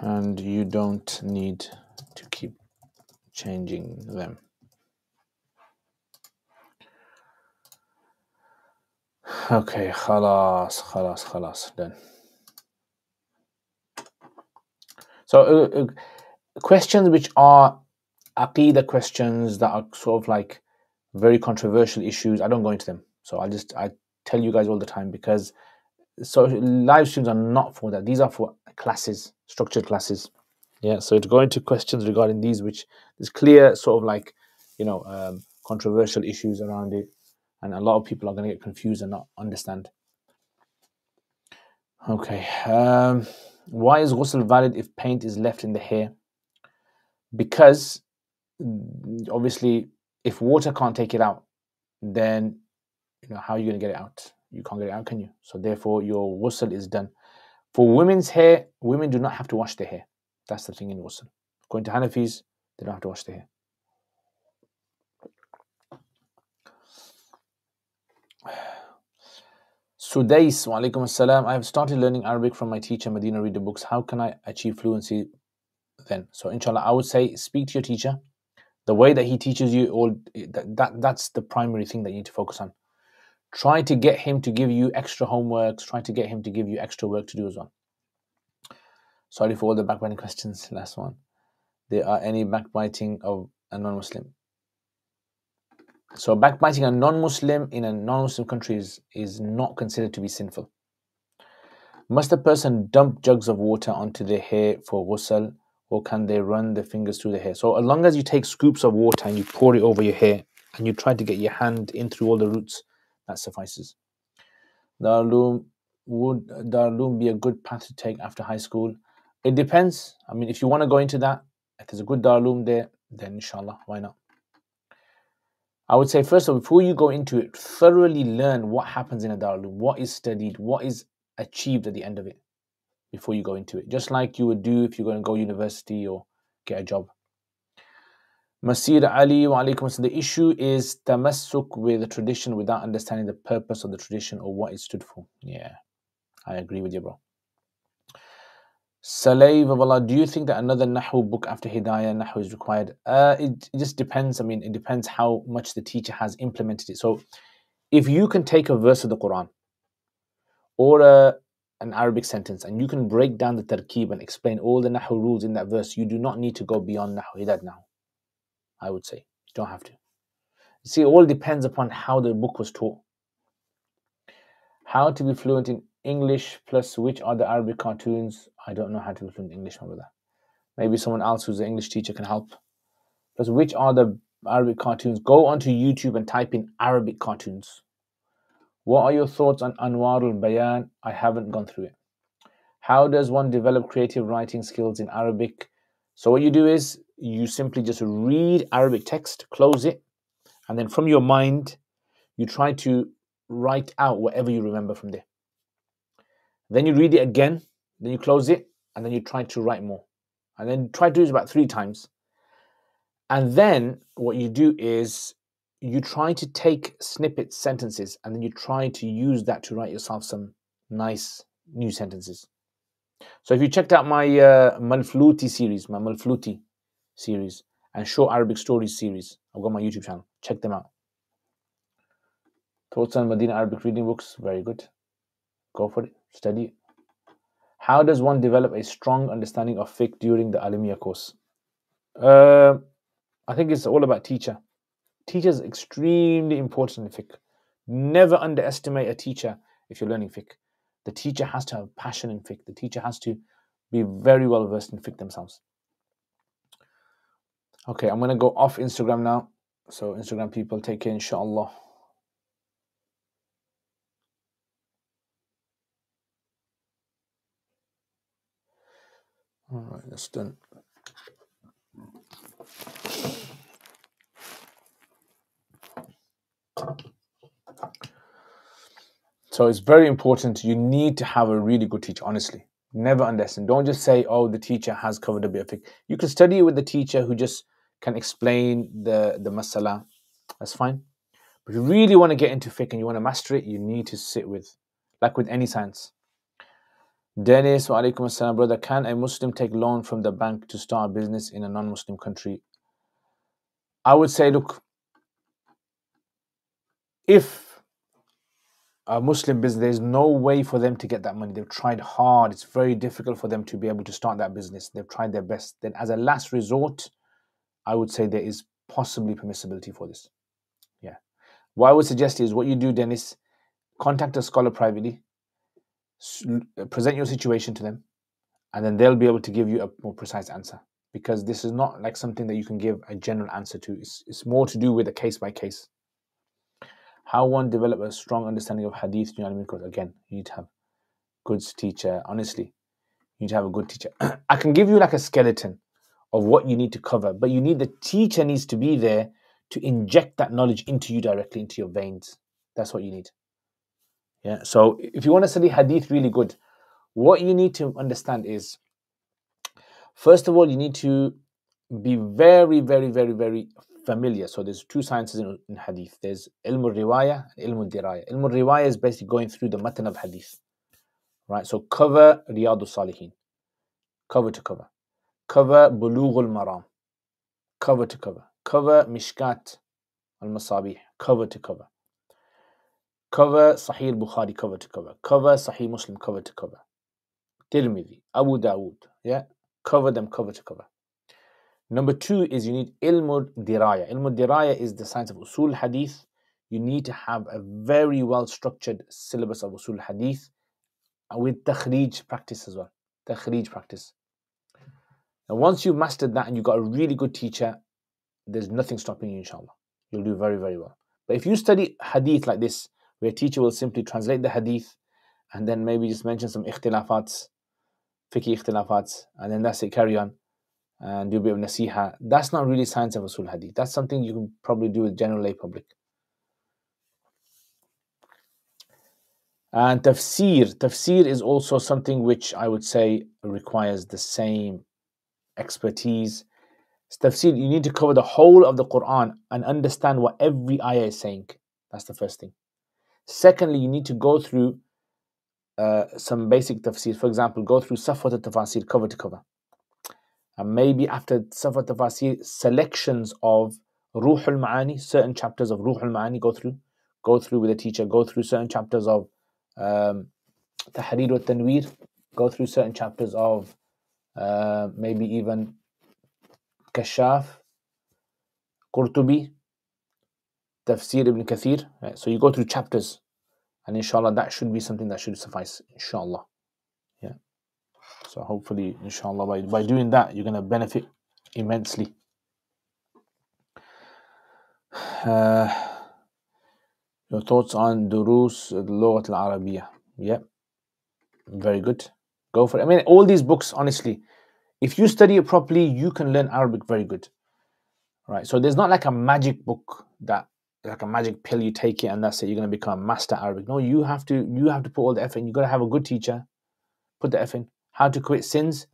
and you don't need to keep changing them. Okay, khalas, khalas, khalas, done. So, uh, uh, questions which are aqidah questions that are sort of like very controversial issues, I don't go into them. So I just I tell you guys all the time because so live streams are not for that. These are for classes, structured classes. Yeah, so to go into questions regarding these, which there's clear sort of like, you know, um, controversial issues around it, and a lot of people are going to get confused and not understand. Okay, um, why is ghusl valid if paint is left in the hair? Because mm, obviously, if water can't take it out, then you know how are you going to get it out? You can't get it out, can you? So therefore, your ghusl is done. For women's hair, women do not have to wash their hair. That's the thing in ghusl. Going to Hanafis, they don't have to wash their hair. Sudais, wa alaikum assalam. I have started learning Arabic from my teacher, Medina Reader Books. How can I achieve fluency then? So, inshallah, I would say speak to your teacher. The way that he teaches you, all that, that that's the primary thing that you need to focus on. Try to get him to give you extra homeworks. Try to get him to give you extra work to do as well. Sorry for all the backbiting questions. Last one. There are any backbiting of a non-Muslim. So backbiting a non-Muslim in a non-Muslim country is, is not considered to be sinful. Must a person dump jugs of water onto their hair for ghusl or can they run their fingers through the hair? So as long as you take scoops of water and you pour it over your hair and you try to get your hand in through all the roots, that suffices. Darulum, would Darulum be a good path to take after high school? It depends. I mean, if you want to go into that, if there's a good Darulum there, then inshallah, why not? I would say, first of all, before you go into it, thoroughly learn what happens in a Darulum, what is studied, what is achieved at the end of it before you go into it. Just like you would do if you're going to go university or get a job. Masir Ali wa alaikum The issue is tamassuk with the tradition without understanding the purpose of the tradition or what it stood for. Yeah, I agree with you, bro. Saleh Allah, do you think that another Nahu book after Hidayah Nahu is required? Uh, it, it just depends. I mean, it depends how much the teacher has implemented it. So, if you can take a verse of the Quran or a, an Arabic sentence and you can break down the tarkib and explain all the Nahu rules in that verse, you do not need to go beyond Nahu Hidayah now. I would say. You don't have to. See, it all depends upon how the book was taught. How to be fluent in English plus which are the Arabic cartoons? I don't know how to be fluent in English, my brother. Maybe someone else who's an English teacher can help. Plus, which are the Arabic cartoons? Go onto YouTube and type in Arabic cartoons. What are your thoughts on Anwar al Bayan? I haven't gone through it. How does one develop creative writing skills in Arabic? So, what you do is you simply just read Arabic text, close it, and then from your mind, you try to write out whatever you remember from there. Then you read it again, then you close it, and then you try to write more. And then try to do it about three times. And then what you do is you try to take snippet sentences and then you try to use that to write yourself some nice new sentences. So if you checked out my uh, Malfluti series, my Malfluti series, and Short Arabic Stories series, I've got my YouTube channel. Check them out. Thoughts on Medina Arabic reading books? Very good. Go for it. Study it. How does one develop a strong understanding of fiqh during the Alimiya course? Uh, I think it's all about teacher. Teachers extremely important in fiqh. Never underestimate a teacher if you're learning fiqh. The teacher has to have passion in fiqh. The teacher has to be very well versed in fiqh themselves. Okay, I'm gonna go off Instagram now. So Instagram people, take care, inshallah. All right, that's done. So it's very important. You need to have a really good teacher, honestly. Never underestimate. Don't just say, oh, the teacher has covered a bit of fiqh. You can study with the teacher who just can explain the, the masala. That's fine. But if you really want to get into fiqh and you want to master it, you need to sit with, like with any science. Dennis, wa alaikum assalam, brother. Can a Muslim take loan from the bank to start a business in a non Muslim country? I would say, look, if a Muslim business, there's no way for them to get that money. They've tried hard. It's very difficult for them to be able to start that business. They've tried their best. Then, as a last resort, I would say there is possibly permissibility for this. Yeah. What I would suggest is what you do, Dennis, contact a scholar privately, present your situation to them, and then they'll be able to give you a more precise answer. Because this is not like something that you can give a general answer to. It's, it's more to do with a case by case. How one develop a strong understanding of hadith, you know what I mean? Because again, you need to have good teacher. Honestly, you need to have a good teacher. I can give you like a skeleton of what you need to cover, but you need the teacher needs to be there to inject that knowledge into you directly into your veins. That's what you need. Yeah. So if you want to study hadith really good, what you need to understand is first of all, you need to be very, very, very, very familiar. So there's two sciences in, in hadith. There's ilm riwaya and ilm diraya. Ilm riwaya is basically going through the matan of hadith. Right? So cover Riyadu Salihin. Cover to cover. Cover Bulugh al-Maram. Cover to cover. Cover Mishkat al-Masabih. Cover to cover cover Sahih Bukhari cover to cover, cover Sahih Muslim cover to cover, Tirmidhi, Abu Dawood, yeah, cover them cover to cover. Number two is you need ilmul diraya. Ilmul diraya is the science of usul hadith. You need to have a very well structured syllabus of usul hadith with takhrij practice as well. Takhrij practice. And once you've mastered that and you've got a really good teacher, there's nothing stopping you, inshallah. You'll do very, very well. But if you study hadith like this, where a teacher will simply translate the hadith and then maybe just mention some ikhtilafats, fiqh ikhtilafats, and then that's it, carry on and do a bit of nasiha. That's not really science of usul hadith. That's something you can probably do with general lay public. And tafsir, tafsir is also something which I would say requires the same expertise. Tafsir, you need to cover the whole of the Quran and understand what every ayah is saying. That's the first thing. Secondly, you need to go through uh, some basic tafsir. For example, go through Safwat al-Tafasir cover to cover. And maybe after Safwat al-Tafasir, selections of Ruh al-Ma'ani, certain chapters of Ruh al-Ma'ani go through. Go through with a teacher, go through certain chapters of um, Tahrir al-Tanwir, go through certain chapters of uh, maybe even Kashaf, Qurtubi, Tafsir ibn Kathir. Right? So you go through chapters, and inshallah, that should be something that should suffice. Inshallah. So hopefully, inshallah, by, by doing that, you're going to benefit immensely. Uh, your thoughts on Durus Lughat al Arabiya? Yeah. Very good. Go for it. I mean, all these books, honestly, if you study it properly, you can learn Arabic very good. Right. So there's not like a magic book that like a magic pill you take it and that's it you're going to become a master arabic no you have to you have to put all the effort in you've got to have a good teacher put the effort in how to quit sins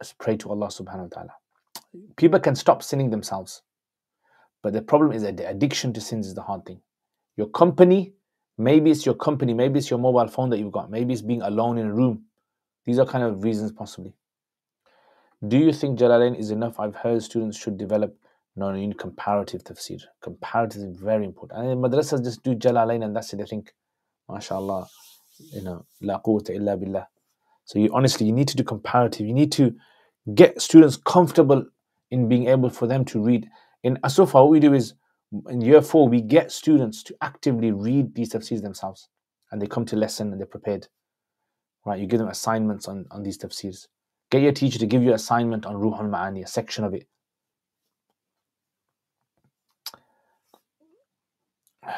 let's pray to allah subhanahu wa ta'ala people can stop sinning themselves but the problem is that the addiction to sins is the hard thing your company maybe it's your company maybe it's your mobile phone that you've got maybe it's being alone in a room these are kind of reasons possibly do you think jalalain is enough i've heard students should develop no, you need comparative tafsir. Comparative is very important. And madrasas just do Jalalain and that's it. They think, mashallah, you know, la quwwata illa billah. So you honestly, you need to do comparative. You need to get students comfortable in being able for them to read. In Asufa, what we do is in year four, we get students to actively read these tafsirs themselves. And they come to lesson and they're prepared. Right? You give them assignments on, on these tafsirs. Get your teacher to give you assignment on Ruh al-Ma'ani, a section of it.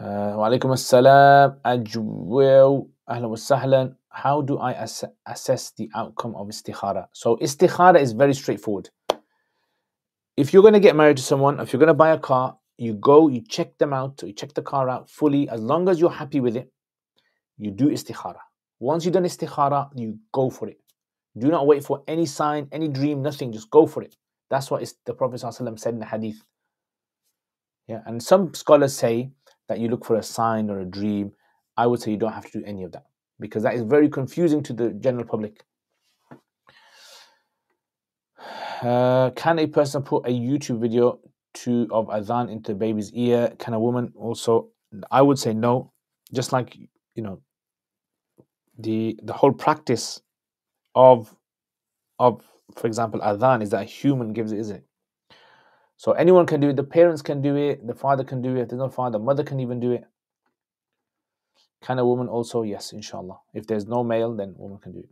Uh, Walaikum assalam, Ajwil, ahlan wa sahlan. How do I ass- assess the outcome of istikhara? So, istikhara is very straightforward. If you're going to get married to someone, if you're going to buy a car, you go, you check them out, you check the car out fully. As long as you're happy with it, you do istikhara. Once you've done istikhara, you go for it. Do not wait for any sign, any dream, nothing. Just go for it. That's what the Prophet ﷺ said in the hadith. Yeah, and some scholars say that you look for a sign or a dream. I would say you don't have to do any of that because that is very confusing to the general public. Uh, can a person put a YouTube video to of adhan into a baby's ear? Can a woman also? I would say no. Just like you know, the the whole practice of of for example adhan is that a human gives it, isn't it? So anyone can do it. The parents can do it. The father can do it. If there's no father, mother can even do it. Can a woman also? Yes, inshallah. If there's no male, then woman can do it.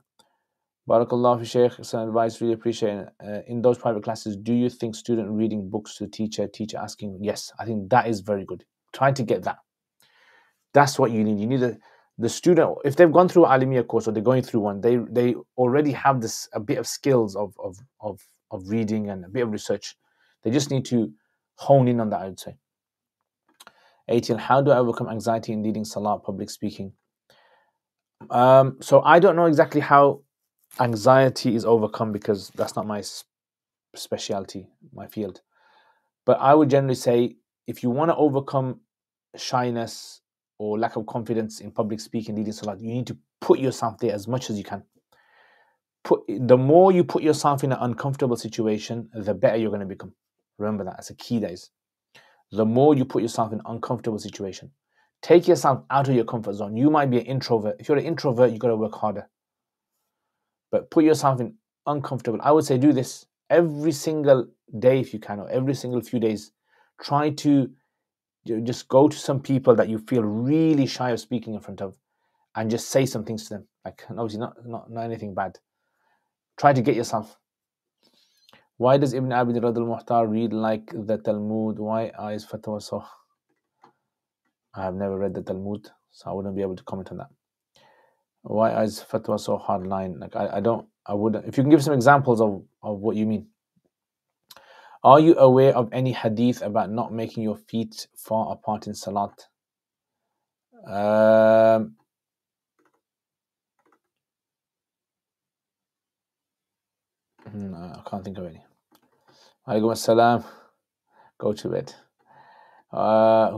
Barakallah fi Shaykh, some advice, really appreciate it. Uh, in those private classes, do you think student reading books to teacher, teacher asking? Yes, I think that is very good. Trying to get that. That's what you need. You need a, the student, if they've gone through Alimiya course or they're going through one, they they already have this a bit of skills of of of, of reading and a bit of research. They just need to hone in on that, I would say. 18. How do I overcome anxiety in leading Salah public speaking? Um, so I don't know exactly how anxiety is overcome because that's not my specialty, my field. But I would generally say if you want to overcome shyness or lack of confidence in public speaking, leading salah, you need to put yourself there as much as you can. Put the more you put yourself in an uncomfortable situation, the better you're going to become. Remember that as a key days. The more you put yourself in uncomfortable situation, take yourself out of your comfort zone. You might be an introvert. If you're an introvert, you got to work harder but put yourself in uncomfortable. I would say do this every single day if you can, or every single few days. Try to just go to some people that you feel really shy of speaking in front of, and just say some things to them. Like obviously not not, not anything bad. Try to get yourself. Why does Ibn Abid Raddul Muhtar read like the Talmud? Why is fatwa so? I have never read the Talmud, so I wouldn't be able to comment on that why is fatwa so hard line? Like I, I don't I wouldn't if you can give some examples of, of what you mean. Are you aware of any hadith about not making your feet far apart in salat? Um, no, hmm, I can't think of any. Alaikum assalam. Go to bed. Uh,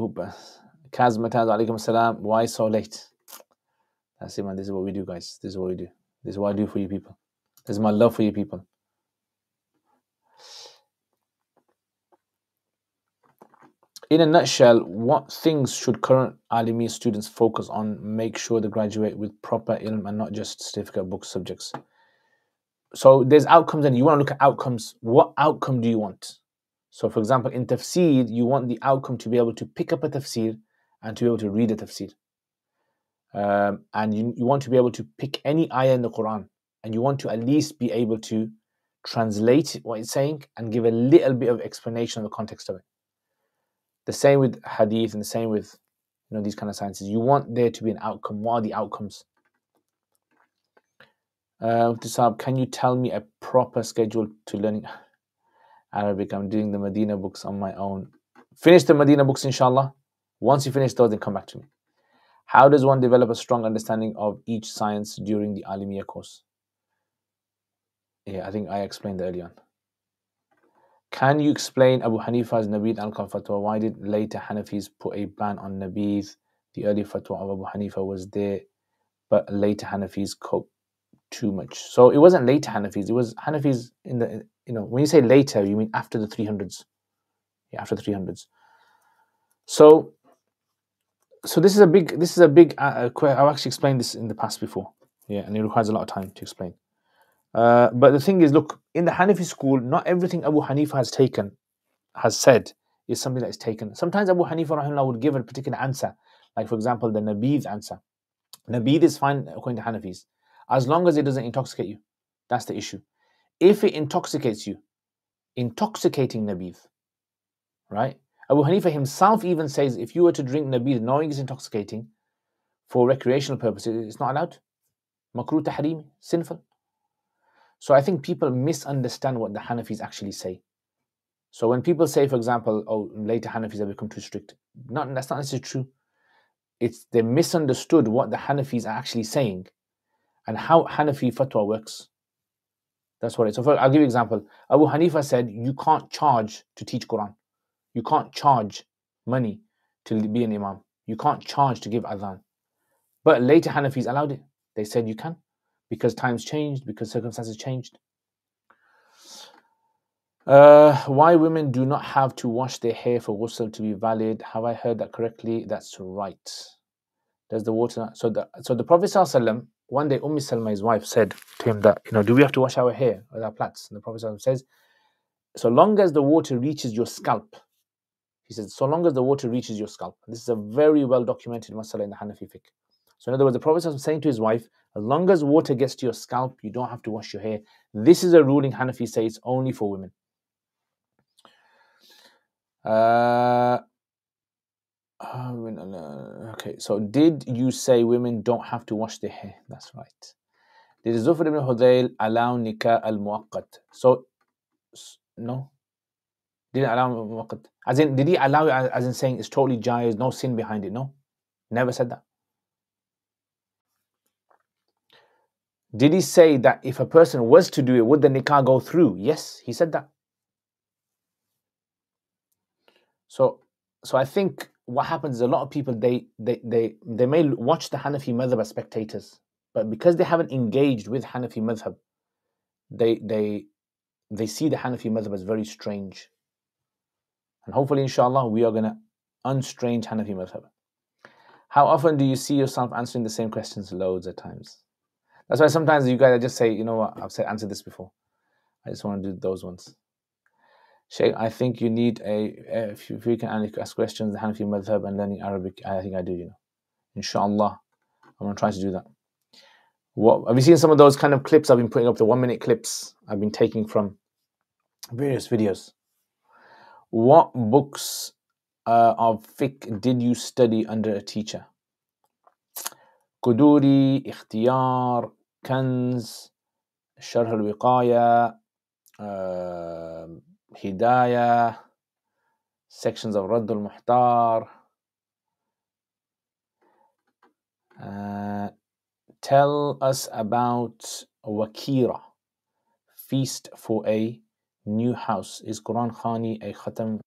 Kazmataz, alaikum assalam. Why so late? That's it, man. This is what we do, guys. This is what we do. This is what I do for you people. This is my love for you people. In a nutshell, what things should current Alimi students focus on? Make sure they graduate with proper ilm and not just certificate book subjects. So there's outcomes, and you want to look at outcomes. What outcome do you want? So, for example, in tafsir, you want the outcome to be able to pick up a tafsir and to be able to read a tafsir um, and you, you want to be able to pick any ayah in the Quran and you want to at least be able to translate what it's saying and give a little bit of explanation of the context of it. The same with hadith and the same with you know these kind of sciences. You want there to be an outcome. What are the outcomes? Uh, can you tell me a proper schedule to learning Arabic? I'm doing the Medina books on my own. Finish the Medina books, inshallah. Once you finish those, then come back to me. How does one develop a strong understanding of each science during the Alimiya course? Yeah, I think I explained earlier on. Can you explain Abu Hanifa's Nabidh al fatwa? Why did later Hanafis put a ban on Nabidh? The early fatwa of Abu Hanifa was there, but later Hanafis coped too much. So it wasn't later Hanafis, it was Hanafis in the, you know, when you say later, you mean after the 300s. Yeah, after the 300s. So so this is a big this is a big uh, uh I've actually explained this in the past before yeah and it requires a lot of time to explain Uh, but the thing is, look, in the Hanafi school, not everything Abu Hanifa has taken, has said, is something that is taken. Sometimes Abu Hanifa would give a particular answer, like for example, the Nabidh answer. Nabidh is fine according to Hanafis, as long as it doesn't intoxicate you. That's the issue. If it intoxicates you, intoxicating Nabidh, right? Abu Hanifa himself even says if you were to drink Nabidh knowing it's intoxicating for recreational purposes, it's not allowed. Makruh tahrim, sinful. So I think people misunderstand what the Hanafis actually say. So when people say, for example, oh, later Hanafis have become too strict, not, that's not necessarily true. It's they misunderstood what the Hanafis are actually saying and how Hanafi fatwa works. That's what it is. So for, I'll give you an example. Abu Hanifa said you can't charge to teach Quran. You can't charge money to be an imam. You can't charge to give adhan. But later Hanafis allowed it. They said you can because times changed, because circumstances changed. Uh, why women do not have to wash their hair for ghusl to be valid? Have I heard that correctly? That's right. Does the water so the so the Prophet ﷺ, one day Umm Salma, his wife, said to him that, you know, do we have to wash our hair with our plaits? And the Prophet says, so long as the water reaches your scalp, he says, so long as the water reaches your scalp. This is a very well documented masala in the Hanafi fiqh. So in other words, the Prophet was saying to his wife, as long as water gets to your scalp, you don't have to wash your hair. This is a ruling Hanafi says only for women. Uh, Oh, uh, okay, so did you say women don't have to wash their hair? That's right. Did Zufr ibn Hudayl allow nikah al muaqqat? So, no. Didn't allow muaqqat. As in, did he allow it as in saying it's totally jaiz, no sin behind it? No. Never said that. Did he say that if a person was to do it, would the nikah go through? Yes, he said that. So, so I think what happens is a lot of people they they they they may watch the Hanafi madhab as spectators, but because they haven't engaged with Hanafi madhab, they they they see the Hanafi madhab as very strange. And hopefully, inshallah, we are gonna unstrange Hanafi madhab. How often do you see yourself answering the same questions loads of times? That's why sometimes you guys I just say, you know what, I've said answered this before. I just want to do those ones. Sheikh, I think you need a, if we if you can ask questions, the Hanafi madhab and learning Arabic, I think I do, you know. Inshallah, I'm going to try to do that. What, have you seen some of those kind of clips I've been putting up, the one minute clips I've been taking from various videos? What books uh, of fiqh did you study under a teacher? Quduri, Ikhtiyar, Kanz, Sharh al-Wiqaya, um, Hidayah, sections of Raddul Muhtar. Uh, tell us about Wakira, feast for a new house. Is Quran Khani a khatam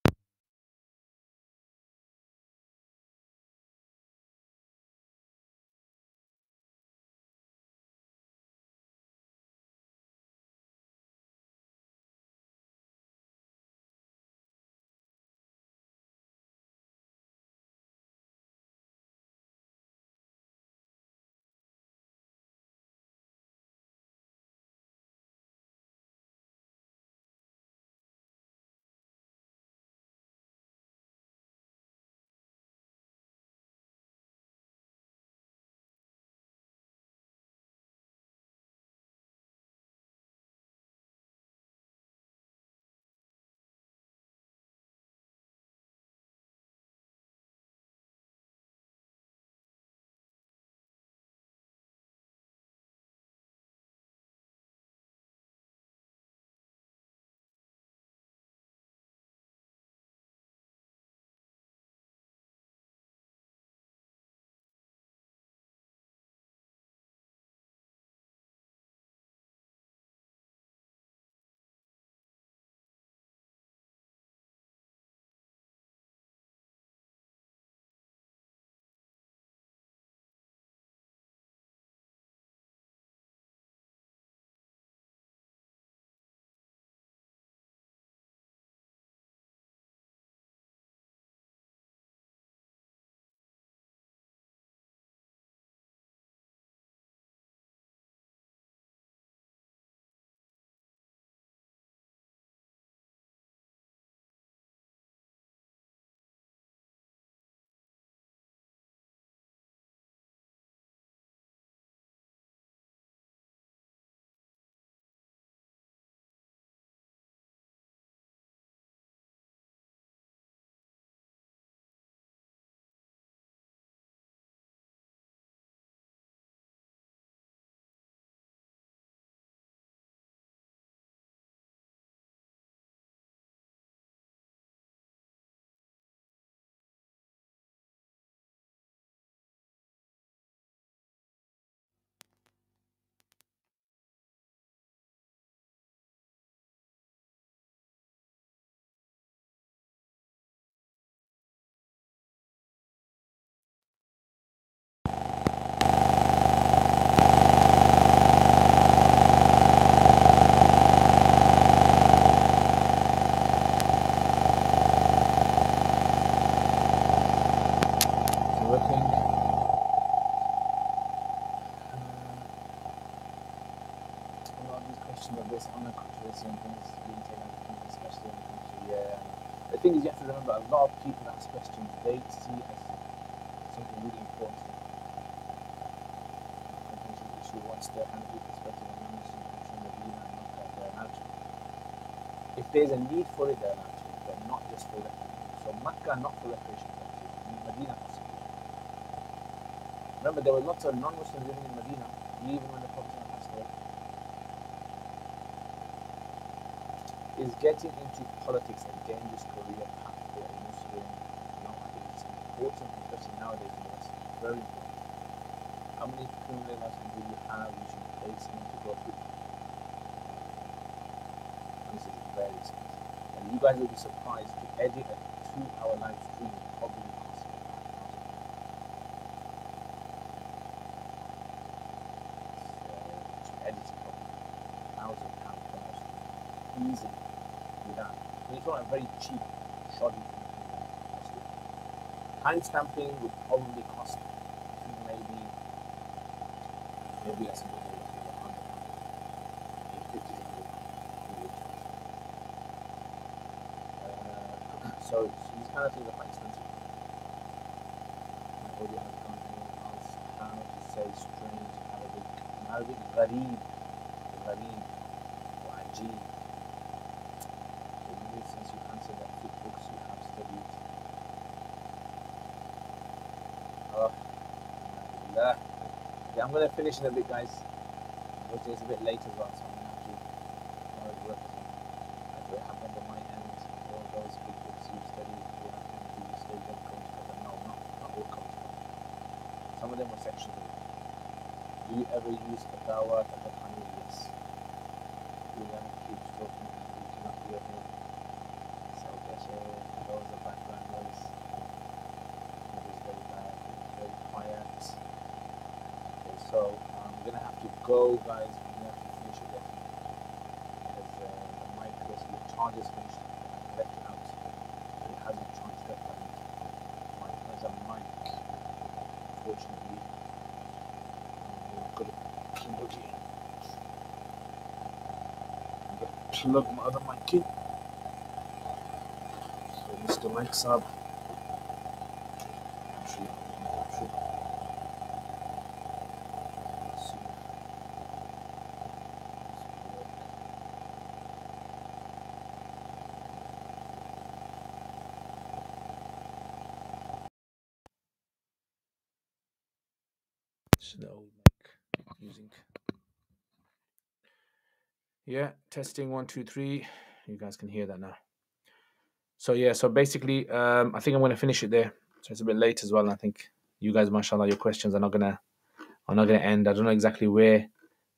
on the controversy and things being taken out of context, especially it comes to yeah. The thing is, you have to remember a lot of people ask questions they see as something really important. Contention issue what's the Hanafi perspective on non-Muslim country Medina and Makkah, they're allowed. If there's a need for it, they're to, but not just for recreation. So Makkah not for recreation purposes, Medina possibly. Remember, there were lots of non-Muslims living in Medina, even when the Prophet passed away. Is getting into politics and a dangerous career path for a Muslim? No, I think it's important, especially nowadays the Very important. How many criminal licenses do you have? You should pay someone to go through. This is very expensive. And you guys will be surprised to edit a two-hour live stream probably costs you to edit it properly. Thousand pounds per stream. And it's not a very cheap, shoddy thing to do. Time stamping would probably cost maybe maybe hundred pounds. Uh, so these kind of things are quite expensive. Audio to say strange Arabic. Arabic, gharib, gharib, or ajib. Remove since you answered that few books you have studied. Oh. Okay, I'm gonna finish in a bit, guys. Because it's a bit late as well, so I'm gonna have to work as well. That's happened on my end. All those books you studied, you have to do stay them come together. No, not not all together. Some of them were sections of. Do you ever use Fatawa Tatatani? Yes. You then keep talking you cannot hear him. So that's uh, those are background noise. It is very bad, very quiet. So I'm gonna have to go, guys. I'm gonna have to finish it definitely because uh, the mic was the charge is finished. Left out, it hasn't charged up. And my there's a mic, unfortunately. Um, I've in. I'm plug my other mic in. So, Mr. Mike Saab. Actually, actually, let's see. This is the old mic I'm using. Yeah, testing one, two, three. You guys can hear that now. So yeah, so basically, um, I think I'm gonna finish it there. So it's a bit late as well. And I think you guys, mashallah, your questions are not gonna are not gonna end. I don't know exactly where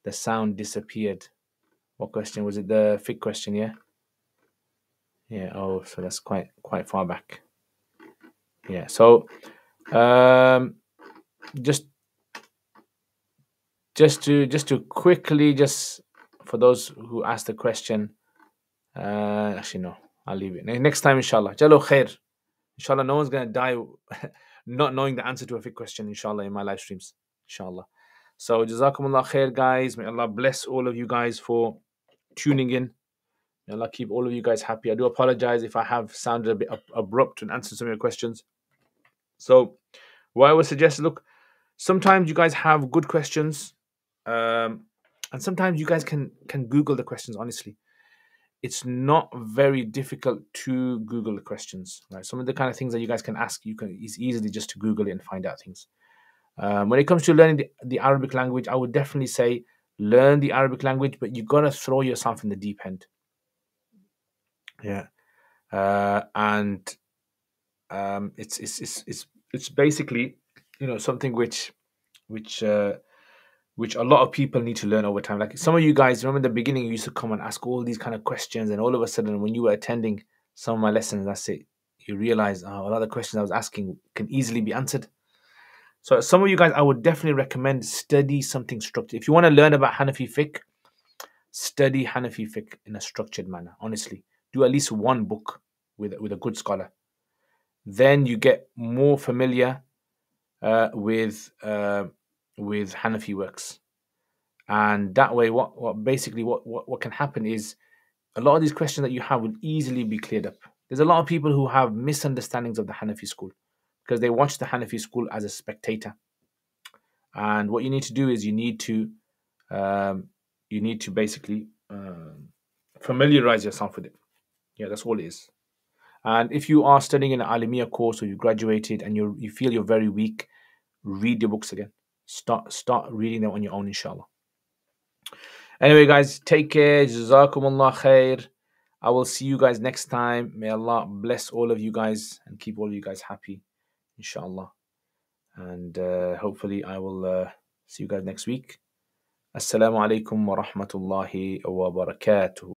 the sound disappeared. What question was it? The fiqh question, yeah. Yeah. Oh, so that's quite quite far back. Yeah. So, um, just just to just to quickly just for those who asked the question. Uh, actually, no, I'll leave it next time, inshallah. Jalo khair. Inshallah, no one's gonna die not knowing the answer to a fiqh question. Inshallah, in my live streams. Inshallah. So, jazakumullah khair, guys. May Allah bless all of you guys for tuning in. May Allah keep all of you guys happy. I do apologize if I have sounded a bit ab- abrupt and answered some of your questions. So, what I would suggest, look, sometimes you guys have good questions, um, and sometimes you guys can can Google the questions. Honestly, it's not very difficult to Google the questions. Right, some of the kind of things that you guys can ask, you can it's easily just to Google it and find out things. Um, when it comes to learning the, the Arabic language, I would definitely say learn the Arabic language, but you gotta throw yourself in the deep end. Yeah, uh, and um, it's it's it's it's it's basically you know something which which uh, which a lot of people need to learn over time. Like some of you guys remember in the beginning, you used to come and ask all these kind of questions, and all of a sudden, when you were attending some of my lessons, that's it. You realize oh, a lot of the questions I was asking can easily be answered. So some of you guys, I would definitely recommend study something structured. If you want to learn about Hanafi fiqh, study Hanafi fiqh in a structured manner. Honestly, do at least one book with with a good scholar. Then you get more familiar uh, with uh, with Hanafi works, and that way what, what basically what, what what can happen is a lot of these questions that you have will easily be cleared up. There's a lot of people who have misunderstandings of the hanafi school because they watch the hanafi school as a spectator. And what you need to do is you need to um, you need to basically um, familiarize yourself with it. Yeah that's all it is. And if you are studying an Alimiya course or you graduated and you you feel you're very weak read your books again start start reading them on your own inshallah Anyway, guys, take care. Jazakumullah khair. I will see you guys next time. May Allah bless all of you guys and keep all of you guys happy, inshallah. And uh, hopefully, I will uh, see you guys next week. Assalamu alaikum wa rahmatullahi wa barakatuh.